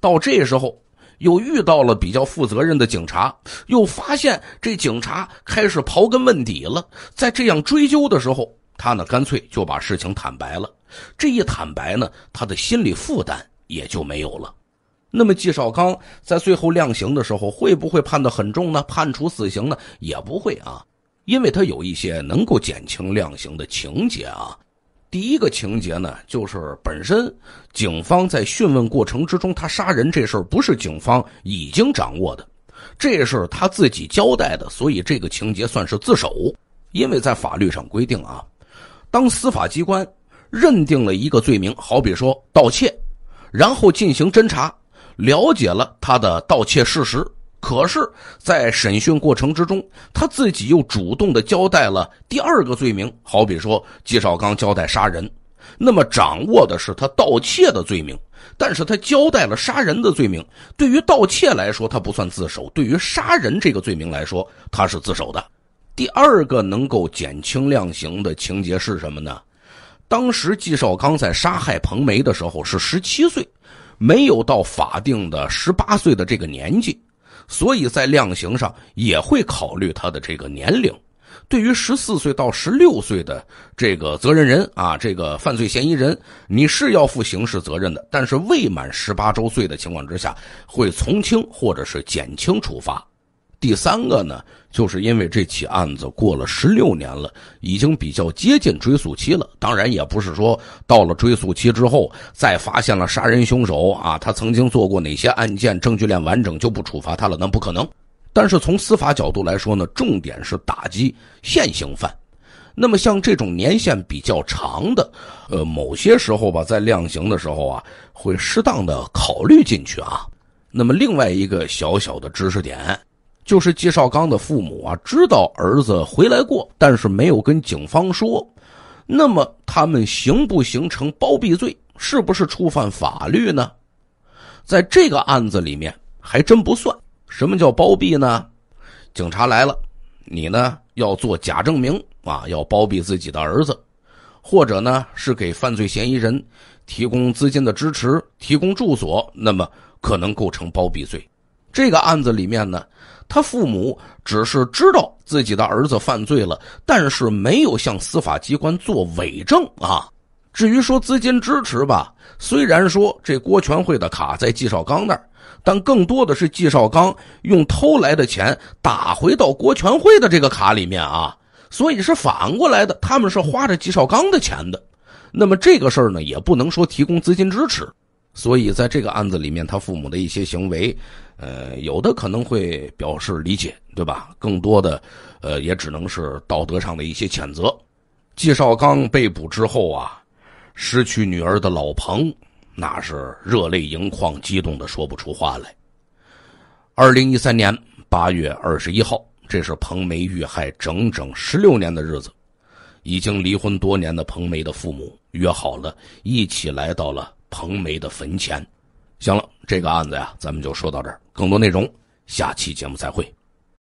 到这时候，又遇到了比较负责任的警察，又发现这警察开始刨根问底了。在这样追究的时候，他呢干脆就把事情坦白了。这一坦白呢，他的心理负担也就没有了。那么纪绍刚在最后量刑的时候，会不会判得很重呢？判处死刑呢？也不会啊，因为他有一些能够减轻量刑的情节啊。第一个情节呢，就是本身警方在讯问过程之中，他杀人这事儿不是警方已经掌握的，这是他自己交代的，所以这个情节算是自首。因为在法律上规定啊，当司法机关认定了一个罪名，好比说盗窃，然后进行侦查，了解了他的盗窃事实。可是，在审讯过程之中，他自己又主动的交代了第二个罪名，好比说纪绍刚交代杀人，那么掌握的是他盗窃的罪名，但是他交代了杀人的罪名。对于盗窃来说，他不算自首；对于杀人这个罪名来说，他是自首的。第二个能够减轻量刑的情节是什么呢？当时纪绍刚在杀害彭梅的时候是十七岁，没有到法定的十八岁的这个年纪。所以在量刑上也会考虑他的这个年龄。对于十四岁到十六岁的这个责任人啊，这个犯罪嫌疑人，你是要负刑事责任的。但是未满十八周岁的情况之下，会从轻或者是减轻处罚。第三个呢，就是因为这起案子过了十六年了，已经比较接近追诉期了。当然，也不是说到了追诉期之后再发现了杀人凶手啊，他曾经做过哪些案件，证据链完整就不处罚他了，那不可能。但是从司法角度来说呢，重点是打击现行犯。那么像这种年限比较长的，呃，某些时候吧，在量刑的时候啊，会适当的考虑进去啊。那么另外一个小小的知识点。就是纪绍刚的父母啊，知道儿子回来过，但是没有跟警方说。那么他们形不形成包庇罪？是不是触犯法律呢？在这个案子里面还真不算。什么叫包庇呢？警察来了，你呢要做假证明啊，要包庇自己的儿子，或者呢是给犯罪嫌疑人提供资金的支持，提供住所，那么可能构成包庇罪。这个案子里面呢。他父母只是知道自己的儿子犯罪了，但是没有向司法机关做伪证啊。至于说资金支持吧，虽然说这郭全会的卡在纪绍刚那儿，但更多的是纪绍刚用偷来的钱打回到郭全会的这个卡里面啊，所以是反过来的，他们是花着纪绍刚的钱的。那么这个事儿呢，也不能说提供资金支持。所以，在这个案子里面，他父母的一些行为，呃，有的可能会表示理解，对吧？更多的，呃，也只能是道德上的一些谴责。纪少刚被捕之后啊，失去女儿的老彭，那是热泪盈眶，激动的说不出话来。二零一三年八月二十一号，这是彭梅遇害整整十六年的日子，已经离婚多年的彭梅的父母约好了，一起来到了。彭梅的坟前，行了，这个案子呀，咱们就说到这儿。更多内容，下期节目再会。